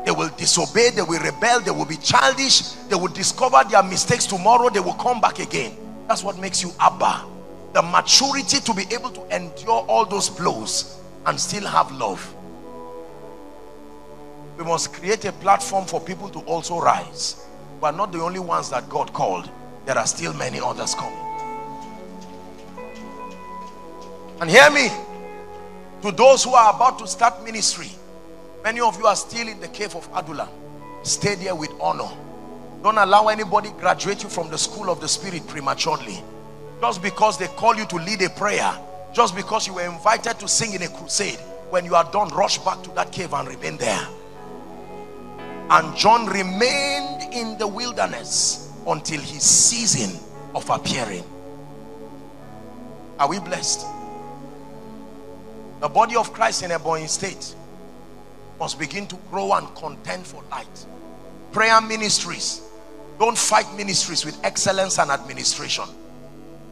They will disobey, they will rebel, they will be childish, they will discover their mistakes tomorrow, they will come back again. That's what makes you Abba. The maturity to be able to endure all those blows and still have love. We must create a platform for people to also rise. Are not the only ones that God called. There are still many others coming. And hear me. To those who are about to start ministry, many of you are still in the cave of Adullam. Stay there with honor. Don't allow anybody graduate you from the school of the spirit prematurely. Just because they call you to lead a prayer, just because you were invited to sing in a crusade, when you are done, rush back to that cave and remain there. And John remained in the wilderness until his season of appearing. Are we blessed? The body of Christ in Ebonyi state must begin to grow and contend for light. Prayer ministries. Don't fight ministries with excellence and administration.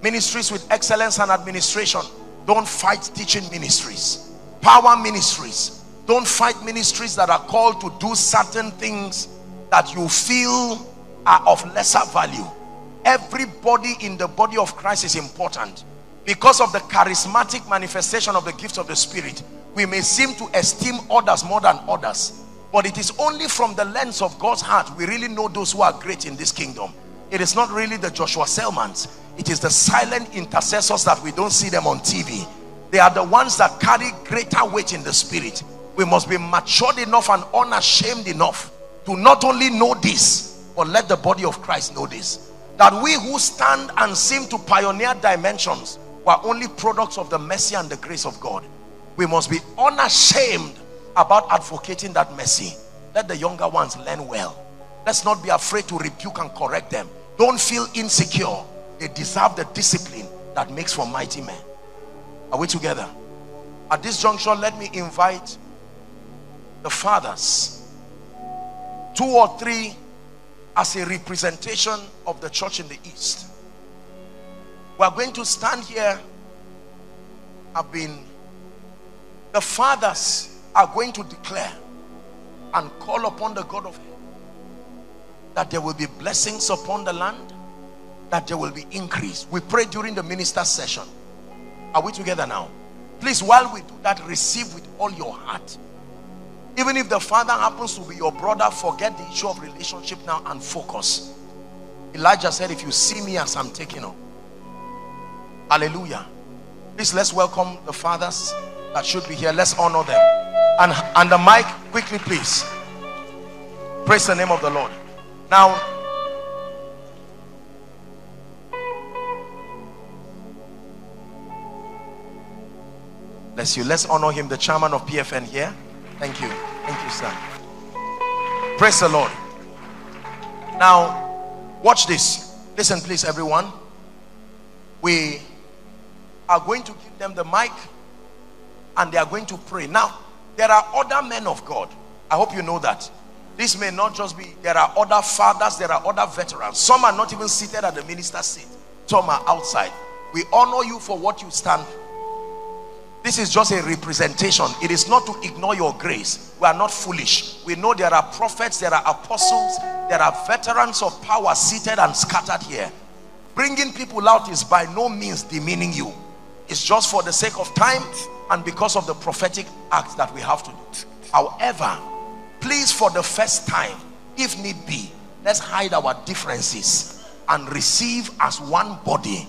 Ministries with excellence and administration. Don't fight teaching ministries. Power ministries. Don't fight ministries that are called to do certain things that you feel are of lesser value. Everybody in the body of Christ is important. Because of the charismatic manifestation of the gifts of the Spirit, we may seem to esteem others more than others. But it is only from the lens of God's heart we really know those who are great in this kingdom. It is not really the Joshua Selmans. It is the silent intercessors that we don't see them on TV. They are the ones that carry greater weight in the spirit. We must be matured enough and unashamed enough to not only know this, but let the body of Christ know this. That we who stand and seem to pioneer dimensions were only products of the mercy and the grace of God. We must be unashamed about advocating that mercy. Let the younger ones learn well. Let's not be afraid to rebuke and correct them. Don't feel insecure. They deserve the discipline that makes for mighty men. Are we together? At this juncture, let me invite the fathers, two or three as a representation of the church in the east. We are going to stand here. Have been the fathers are going to declare and call upon the God of heaven that there will be blessings upon the land, that there will be increase. We pray during the minister session. Are we together now? Please, while we do that, receive with all your heart. Even if the father happens to be your brother, forget the issue of relationship now and focus. Elijah said, If you see me as I'm taking up, hallelujah. Please, let's welcome the fathers that should be here. Let's honor them. And, and the mic, quickly, please. Praise the name of the Lord. Now, bless you. Let's honor him, the chairman of PFN here. Thank you. Thank you, sir. Praise the Lord. Now, watch this. Listen, please, everyone. We are going to give them the mic and they are going to pray. Now, there are other men of God. I hope you know that. This may not just be, there are other fathers, there are other veterans. Some are not even seated at the minister's seat, some are outside. We honor you for what you stand this is just a representation. It is not to ignore your grace. We are not foolish. We know there are prophets, there are apostles, there are veterans of power seated and scattered here. Bringing people out is by no means demeaning you. It's just for the sake of time and because of the prophetic act that we have to do. However, please for the first time, if need be, let's hide our differences and receive as one body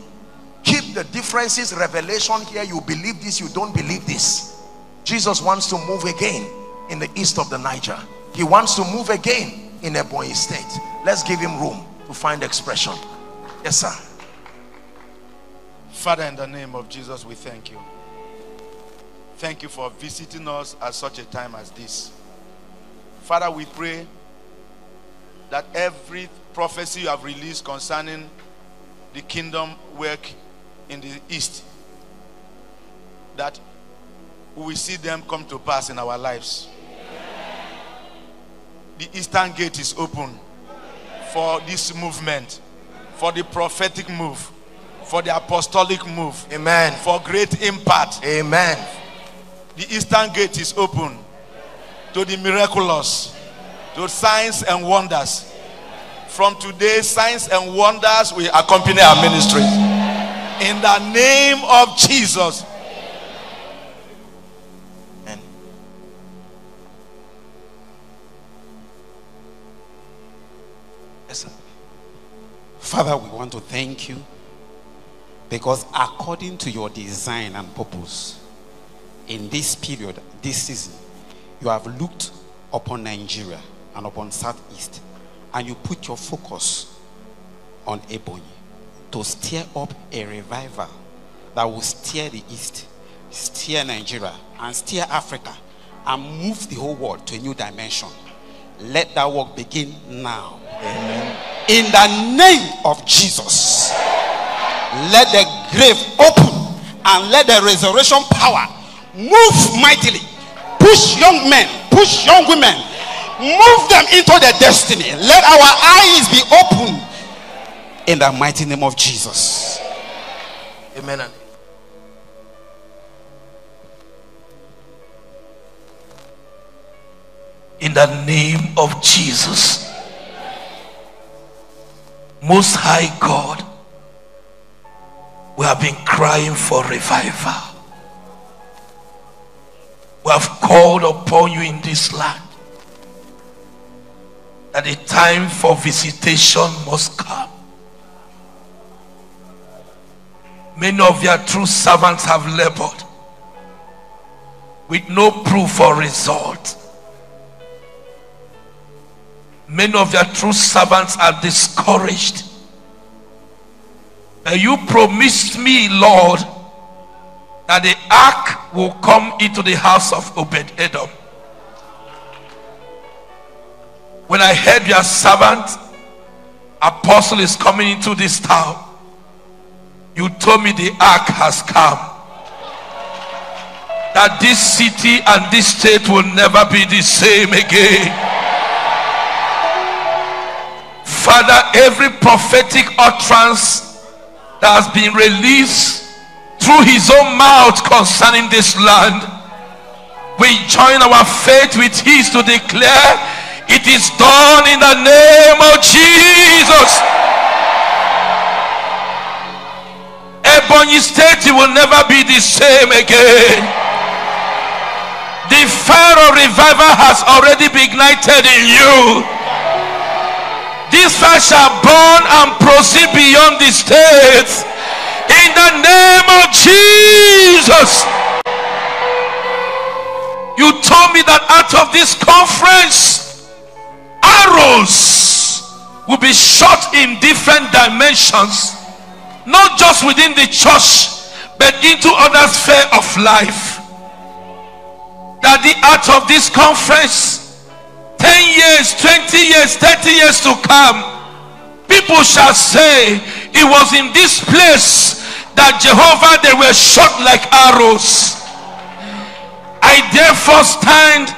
keep the differences revelation here. You believe this you don't believe this. Jesus wants to move again in the east of the niger. He wants to move again in Ebonyi state. Let's give him room to find expression. Yes sir. Father in the name of jesus we thank you. Thank you for visiting us at such a time as this. Father we pray that every prophecy you have released concerning the kingdom work in the east that we will see them come to pass in our lives. The eastern gate is open for this movement, for the prophetic move, for the apostolic move. Amen. For great impact. Amen. The eastern gate is open to the miraculous, to signs and wonders. From today, signs and wonders will accompany our ministry. In the name of Jesus. Yes, sir. Father, we want to thank you because according to your design and purpose, in this period, this season, you have looked upon Nigeria and upon Southeast, and you put your focus on Ebonyi to stir up a revival that will steer the East, steer Nigeria, and steer Africa, and move the whole world to a new dimension. Let that work begin now. In the name of Jesus, let the grave open and let the resurrection power move mightily. Push young men, push young women, move them into their destiny. Let our eyes be open in the mighty name of Jesus. Amen. In the name of Jesus. Most High God, we have been crying for revival. We have called upon you in this land that the time for visitation must come. Many of your true servants have labored with no proof or result. Many of your true servants are discouraged. But you promised me, Lord, that the ark will come into the house of Obed Edom. When I heard your servant, apostle is coming into this town, you told me the ark has come. That this city and this state will never be the same again. Father, every prophetic utterance that has been released through his own mouth concerning this land, we join our faith with his to declare it is done in the name of Jesus. Ebonyi State will never be the same again. The fire of revival has already been ignited in you. This fire shall burn and proceed beyond the states. In the name of Jesus. You told me that out of this conference, arrows will be shot in different dimensions, not just within the church, but into other sphere of life. That the art of this conference, 10 years, 20 years, 30 years to come, people shall say, It was in this place that Jehovah they were shot like arrows. I therefore stand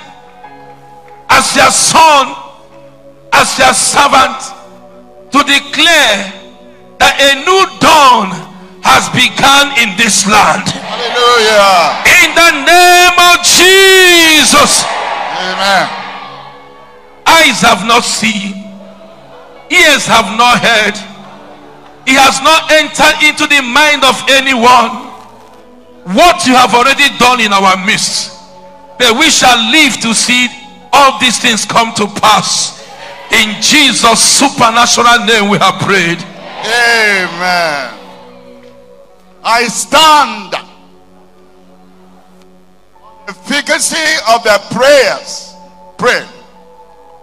as your son, as your servant, to declare that a new dawn has begun in this land. Hallelujah. In the name of Jesus. Amen. Eyes have not seen, ears have not heard, it has not entered into the mind of anyone what you have already done in our midst. That we shall live to see all these things come to pass. In Jesus' supernatural name, we have prayed. Amen. I stand on the efficacy of the prayers prayed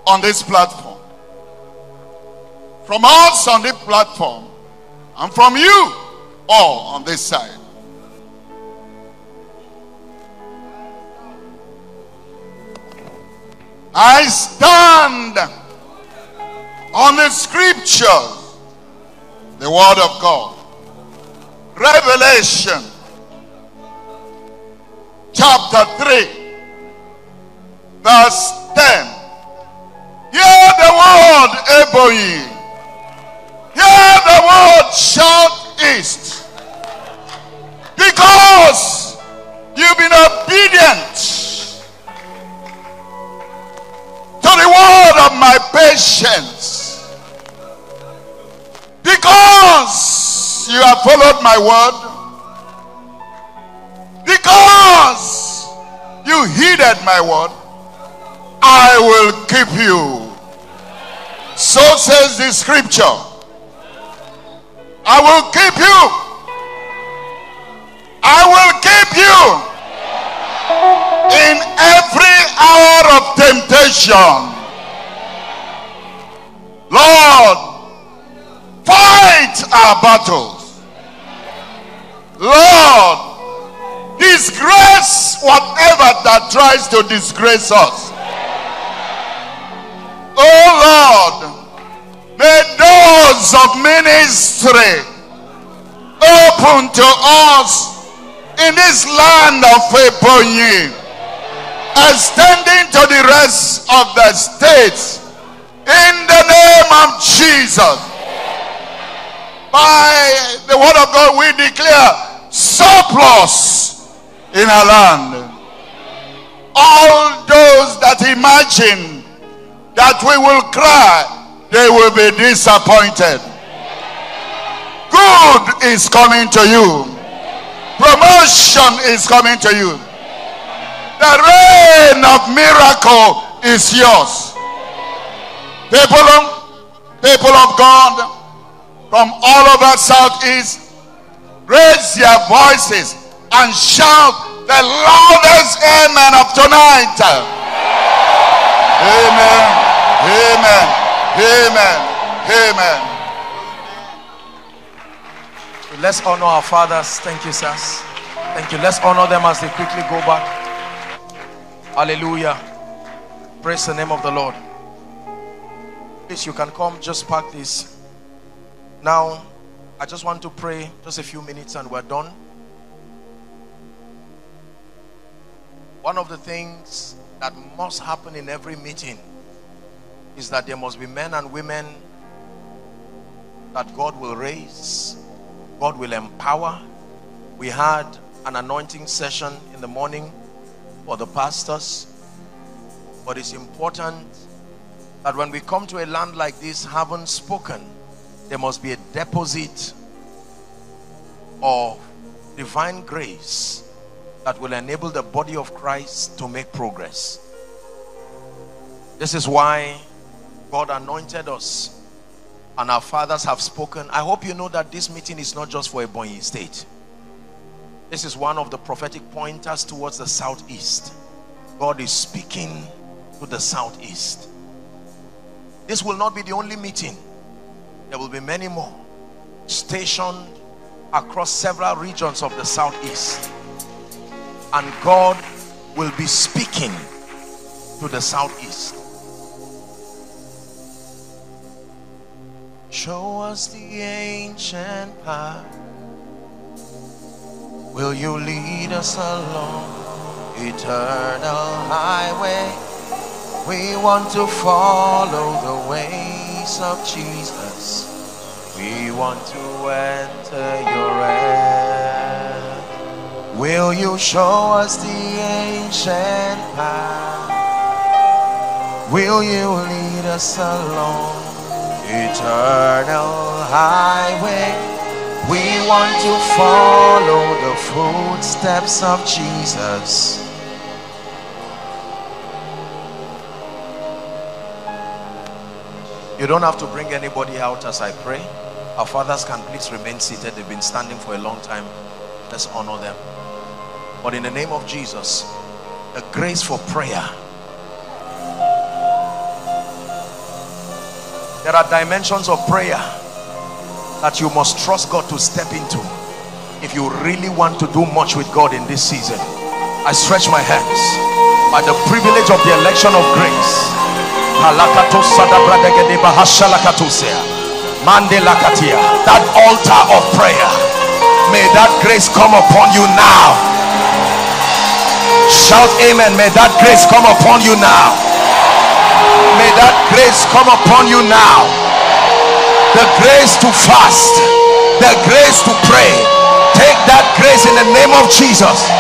on this platform. From us on this platform and from you all on this side. I stand on the scriptures, the word of God. Revelation chapter 3, verse 10. Hear the word, Ebonyi. Hear the word, shout east. Because you've been obedient to the word of my patience. Because you have followed my word. Because you heeded my word. I will keep you. So says the scripture. I will keep you. I will keep you in every hour of temptation. Lord, fight our battles. Lord, disgrace whatever that tries to disgrace us. Oh Lord, may doors of ministry open to us in this land of Ebonyi, extending to the rest of the states. In the name of Jesus. By the word of God, we declare surplus in our land. All those that imagine that we will cry, they will be disappointed. Good is coming to you. Promotion is coming to you. The reign of miracle is yours. People of, people of God from all over Southeast, raise your voices and shout the loudest amen of tonight. Amen. Amen. Amen. Amen. Let's honor our fathers. Thank you, sirs. Thank you. Let's honor them as they quickly go back. Hallelujah. Praise the name of the Lord. Please, you can come, just park this. Now, I just want to pray just a few minutes and we're done. One of the things that must happen in every meeting is that there must be men and women that God will raise, God will empower. We had an anointing session in the morning for the pastors, but it's important that when we come to a land like this, haven't spoken, there must be a deposit of divine grace that will enable the body of Christ to make progress. This is why God anointed us and our fathers have spoken. I hope you know that this meeting is not just for a Ebonyi State. This is one of the prophetic pointers towards the southeast. God is speaking to the southeast. This will not be the only meeting. There will be many more stationed across several regions of the southeast. And God will be speaking to the southeast. Show us the ancient path. Will you lead us along eternal highway? We want to follow the ways of Jesus. We want to enter your rest. Will you show us the ancient path? Will you lead us along eternal highway? We want to follow the footsteps of Jesus. You don't have to bring anybody out as I pray. Our fathers can please remain seated. They've been standing for a long time. Let's honor them. But in the name of Jesus, a grace for prayer. There are dimensions of prayer that you must trust God to step into if you really want to do much with God in this season. I stretch my hands by the privilege of the election of grace. That altar of prayer, may that grace come upon you now. Shout amen. May that grace come upon you now. May that grace come upon you now. The grace to fast, the grace to pray. Take that grace in the name of Jesus.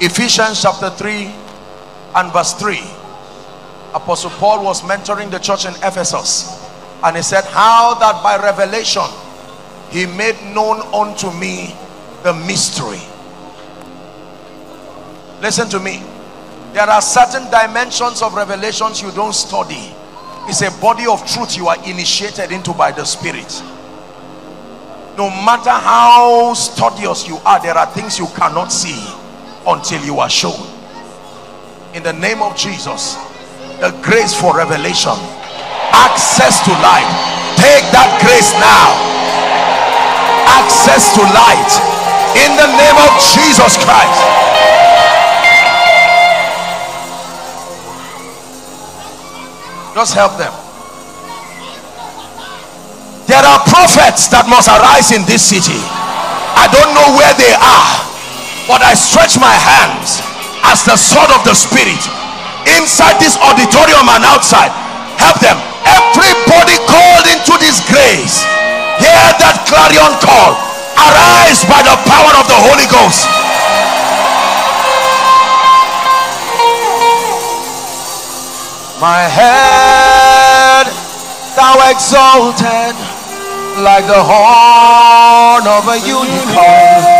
Ephesians chapter 3 and verse 3. Apostle Paul was mentoring the church in Ephesus and he said, How that by revelation he made known unto me the mystery. Listen to me. There are certain dimensions of revelations you don't study. It's a body of truth you are initiated into by the Spirit. No matter how studious you are, there are things you cannot see until you are shown. In the name of Jesus, the grace for revelation, access to light. Take that grace now. Access to light in the name of Jesus Christ. Just help them. There are prophets that must arise in this city. I don't know where they are, but I stretch my hands as the sword of the spirit inside this auditorium and outside. Help them. Everybody called into this grace. Hear that clarion call. Arise by the power of the Holy Ghost. My head thou exalted like the horn of a unicorn.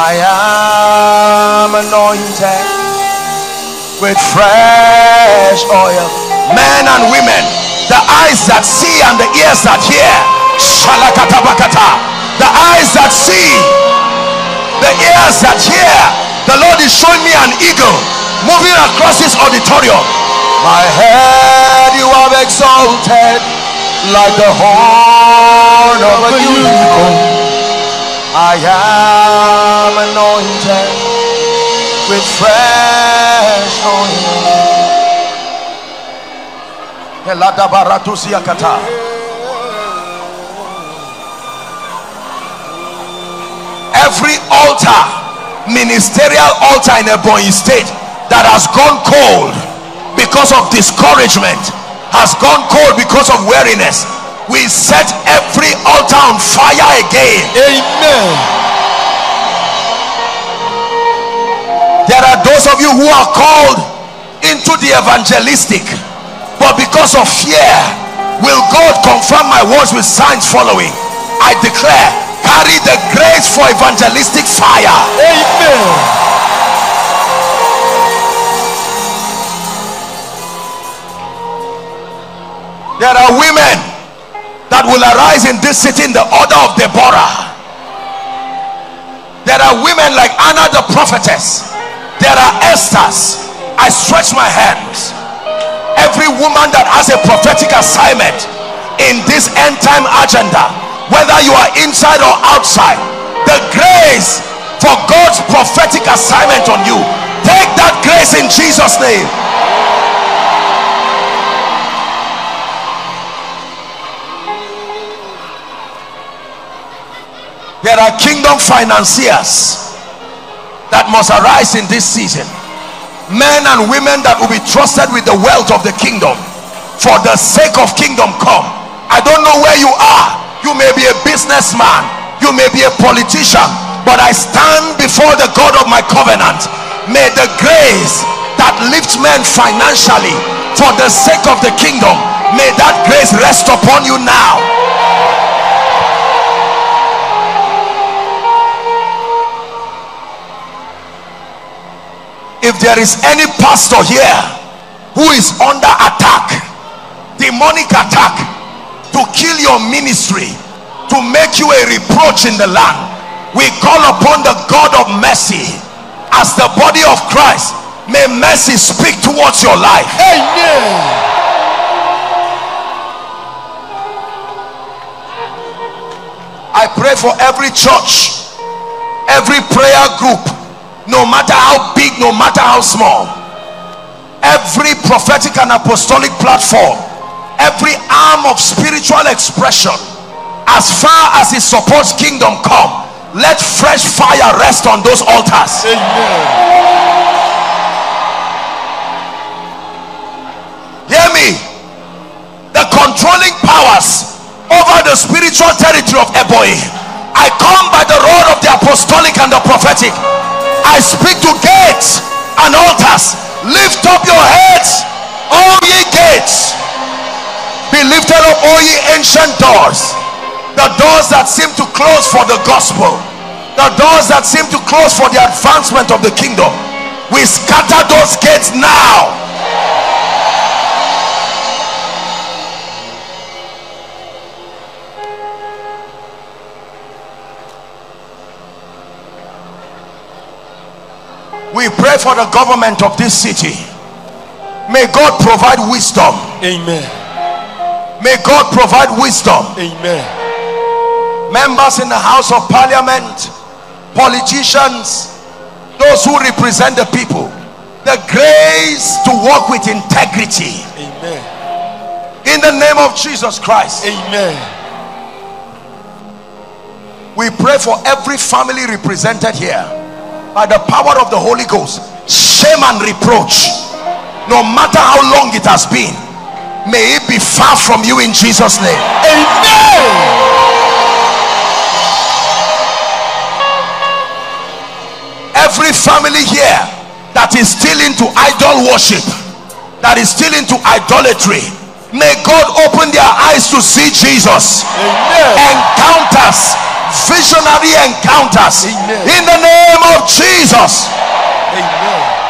I am anointed with fresh oil. Men and women, the eyes that see and the ears that hear. The eyes that see, the ears that hear. The Lord is showing me an eagle moving across this auditorium. My head you have exalted like the horn of a unicorn. I am anointed with fresh oil. Every altar, ministerial altar in Ebonyi state that has gone cold because of discouragement has gone cold because of weariness we set every altar on fire again. Amen. There are those of you who are called into the evangelistic but because of fear will god confirm my words with signs following? I declare carry the grace for evangelistic fire. Amen. There are women that will arise in this city in the order of Deborah. There are women like Anna the prophetess. There are Esther's. I stretch my hands. Every woman that has a prophetic assignment in this end time agenda whether you are inside or outside the grace for God's prophetic assignment on you. Take that grace in Jesus name there are kingdom financiers that must arise in this season. Men and women that will be trusted with the wealth of the kingdom. For the sake of kingdom come. I don't know where you are. You may be a businessman. You may be a politician. But i stand before the god of my covenant. May the grace that lifts men financially for the sake of the kingdom may that grace rest upon you now if there is any pastor here who is under attack demonic attack to kill your ministry to make you a reproach in the land we call upon the god of mercy. As the body of christ may mercy speak towards your life. Amen. I pray for every church every prayer group no matter how big no matter how small. Every prophetic and apostolic platform every arm of spiritual expression as far as it supports kingdom come let fresh fire rest on those altars. Amen. hear me? The controlling powers over the spiritual territory of Ebonyi I come by the rod of the apostolic and the prophetic I speak to gates and altars. Lift up your heads, all ye gates. Be lifted up, all ye ancient doors. The doors that seem to close for the gospel. The doors that seem to close for the advancement of the kingdom. We scatter those gates now. We pray for the government of this city. May God provide wisdom. Amen. May God provide wisdom. Amen. Members in the House of Parliament, politicians, those who represent the people, the grace to walk with integrity. Amen. In the name of Jesus Christ. Amen. We pray for every family represented here by the power of the Holy Ghost. Shame and reproach, no matter how long it has been, may it be far from you in Jesus' name. Amen. Every family here that is still into idol worship, that is still into idolatry, may God open their eyes to see Jesus. Amen. Encounters, visionary encounters Amen. in the name of Jesus. Amen.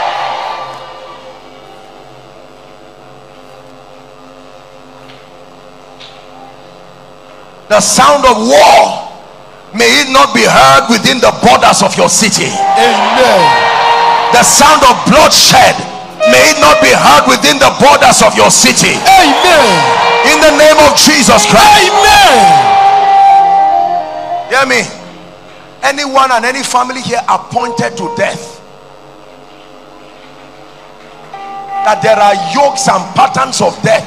The sound of war may it not be heard within the borders of your city. Amen. The sound of bloodshed may it not be heard within the borders of your city. Amen. In the name of Jesus Christ. Amen. Hear me. Anyone and any family here appointed to death. That there are yokes and patterns of death.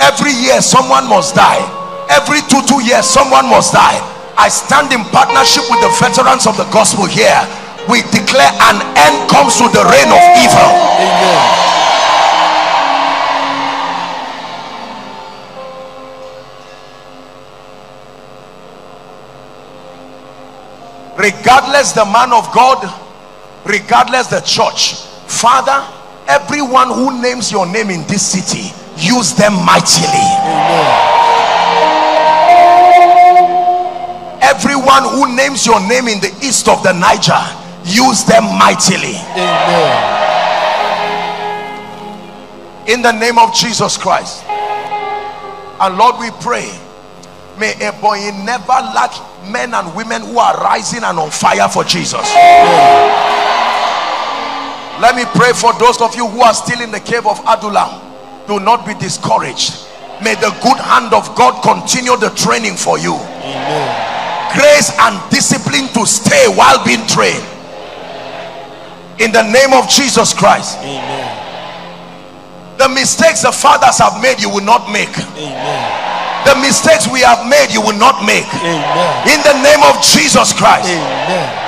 Every year someone must die. Every two, two years someone must die. I stand in partnership with the veterans of the gospel here. We declare an end comes to the reign of evil. Amen. Regardless the man of God regardless the church father everyone who names your name in this city use them mightily everyone who names your name in the east of the Niger use them mightily Amen. in the name of Jesus Christ and Lord we pray may Ebonyi never lack men and women who are rising and on fire for Jesus. Let me pray for those of you who are still in the cave of Adullam. Do not be discouraged. May the good hand of God continue the training for you. Amen. grace and discipline to stay while being trained. In the name of Jesus Christ. Amen. the mistakes the fathers have made you will not make. Amen. The mistakes we have made you will not make. Amen. in the name of Jesus Christ. Amen.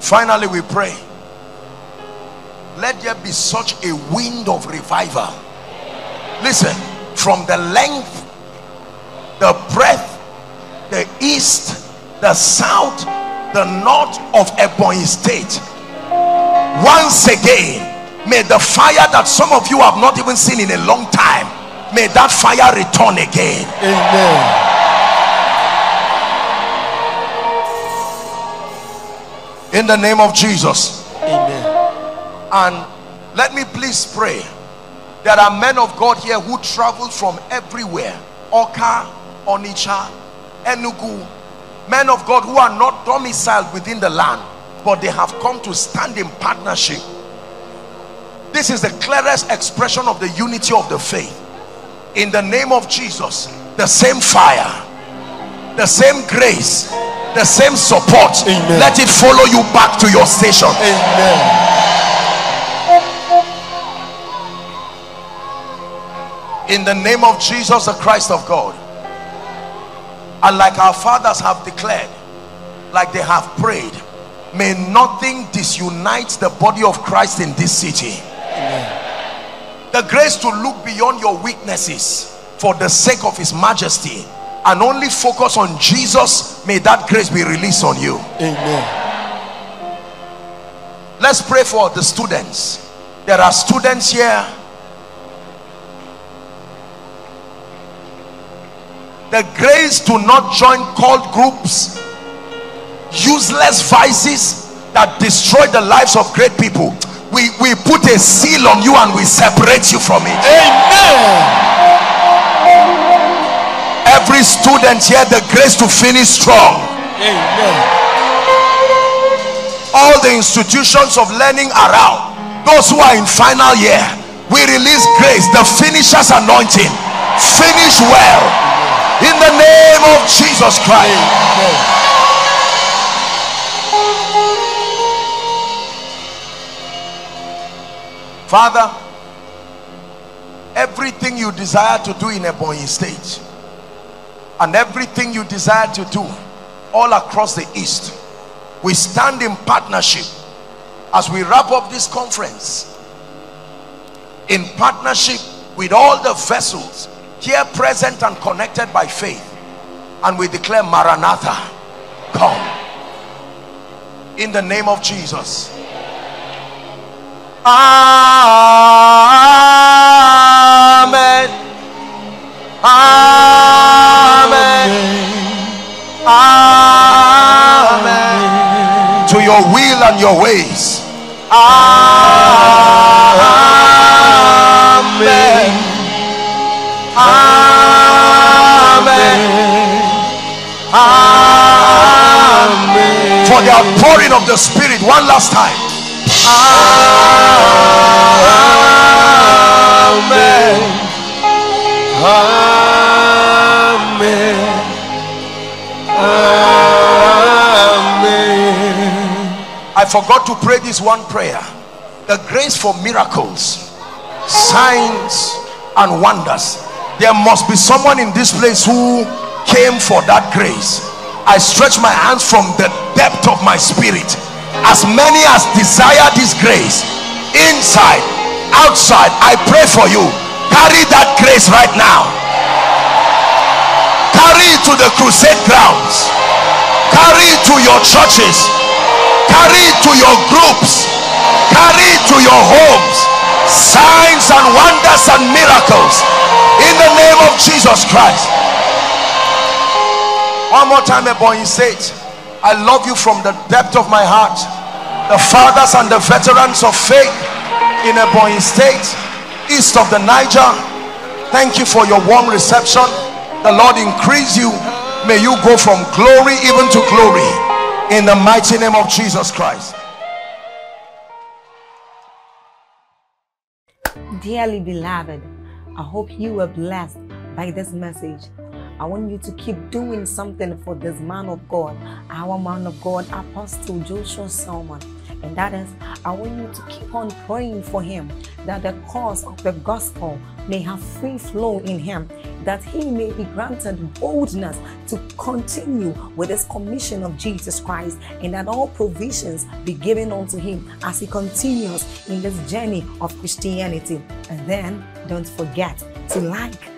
finally we pray. Let there be such a wind of revival. Listen from the length the breadth the east the south the north of Ebonyi state. Once again may the fire that some of you have not even seen in a long time may that fire return again. Amen. in the name of Jesus. Amen. and let me please pray. There are men of God here who travel from everywhere. Awka, Onitsha, Enugu. Men of God who are not domiciled within the land but they have come to stand in partnership this is the clearest expression of the unity of the faith in the name of Jesus the same fire the same grace the same support Amen. let it follow you back to your station Amen. in the name of Jesus the Christ of God and like our fathers have declared like they have prayed may nothing disunite the body of Christ in this city the grace to look beyond your weaknesses for the sake of his majesty and only focus on Jesus, may that grace be released on you. Amen. Let's pray for the students. There are students here. The grace to not join cult groups, useless vices that destroy the lives of great people. We, we put a seal on you and we separate you from it. Amen. Every student here, the grace to finish strong. Amen. All the institutions of learning around those who are in final year we release grace. The finishers anointing. Finish well. In the name of jesus christ father everything you desire to do in Ebonyi state and everything you desire to do all across the east we stand in partnership as we wrap up this conference. In partnership with all the vessels here present and connected by faith and we declare maranatha come. In the name of jesus amen amen amen to your will and your ways. Amen. Amen. Amen. For the outpouring of the Spirit, one last time. Amen. Amen. Amen. I forgot to pray this one prayer. The grace for miracles, signs, and wonders. There must be someone in this place who came for that grace. I stretch my hands from the depth of my spirit. As many as desire this grace, inside, outside, I pray for you. Carry that grace right now. Carry it to the crusade grounds. Carry it to your churches carry it to your groups carry it to your homes signs and wonders and miracles in the name of jesus christ one more time Ebonyi State I love you from the depth of my heart. The fathers and the veterans of faith in Ebonyi State east of the Niger. Thank you for your warm reception. The Lord increase you. May you go from glory even to glory. In the mighty name of Jesus Christ. Dearly beloved, I hope you were blessed by this message. I want you to keep doing something for this man of God, our man of God, Apostle Joshua Selman. And that is, I want you to keep on praying for him that the cause of the gospel may have free flow in him, that he may be granted boldness to continue with his commission of Jesus Christ, and that all provisions be given unto him as he continues in this journey of Christianity. And then don't forget to like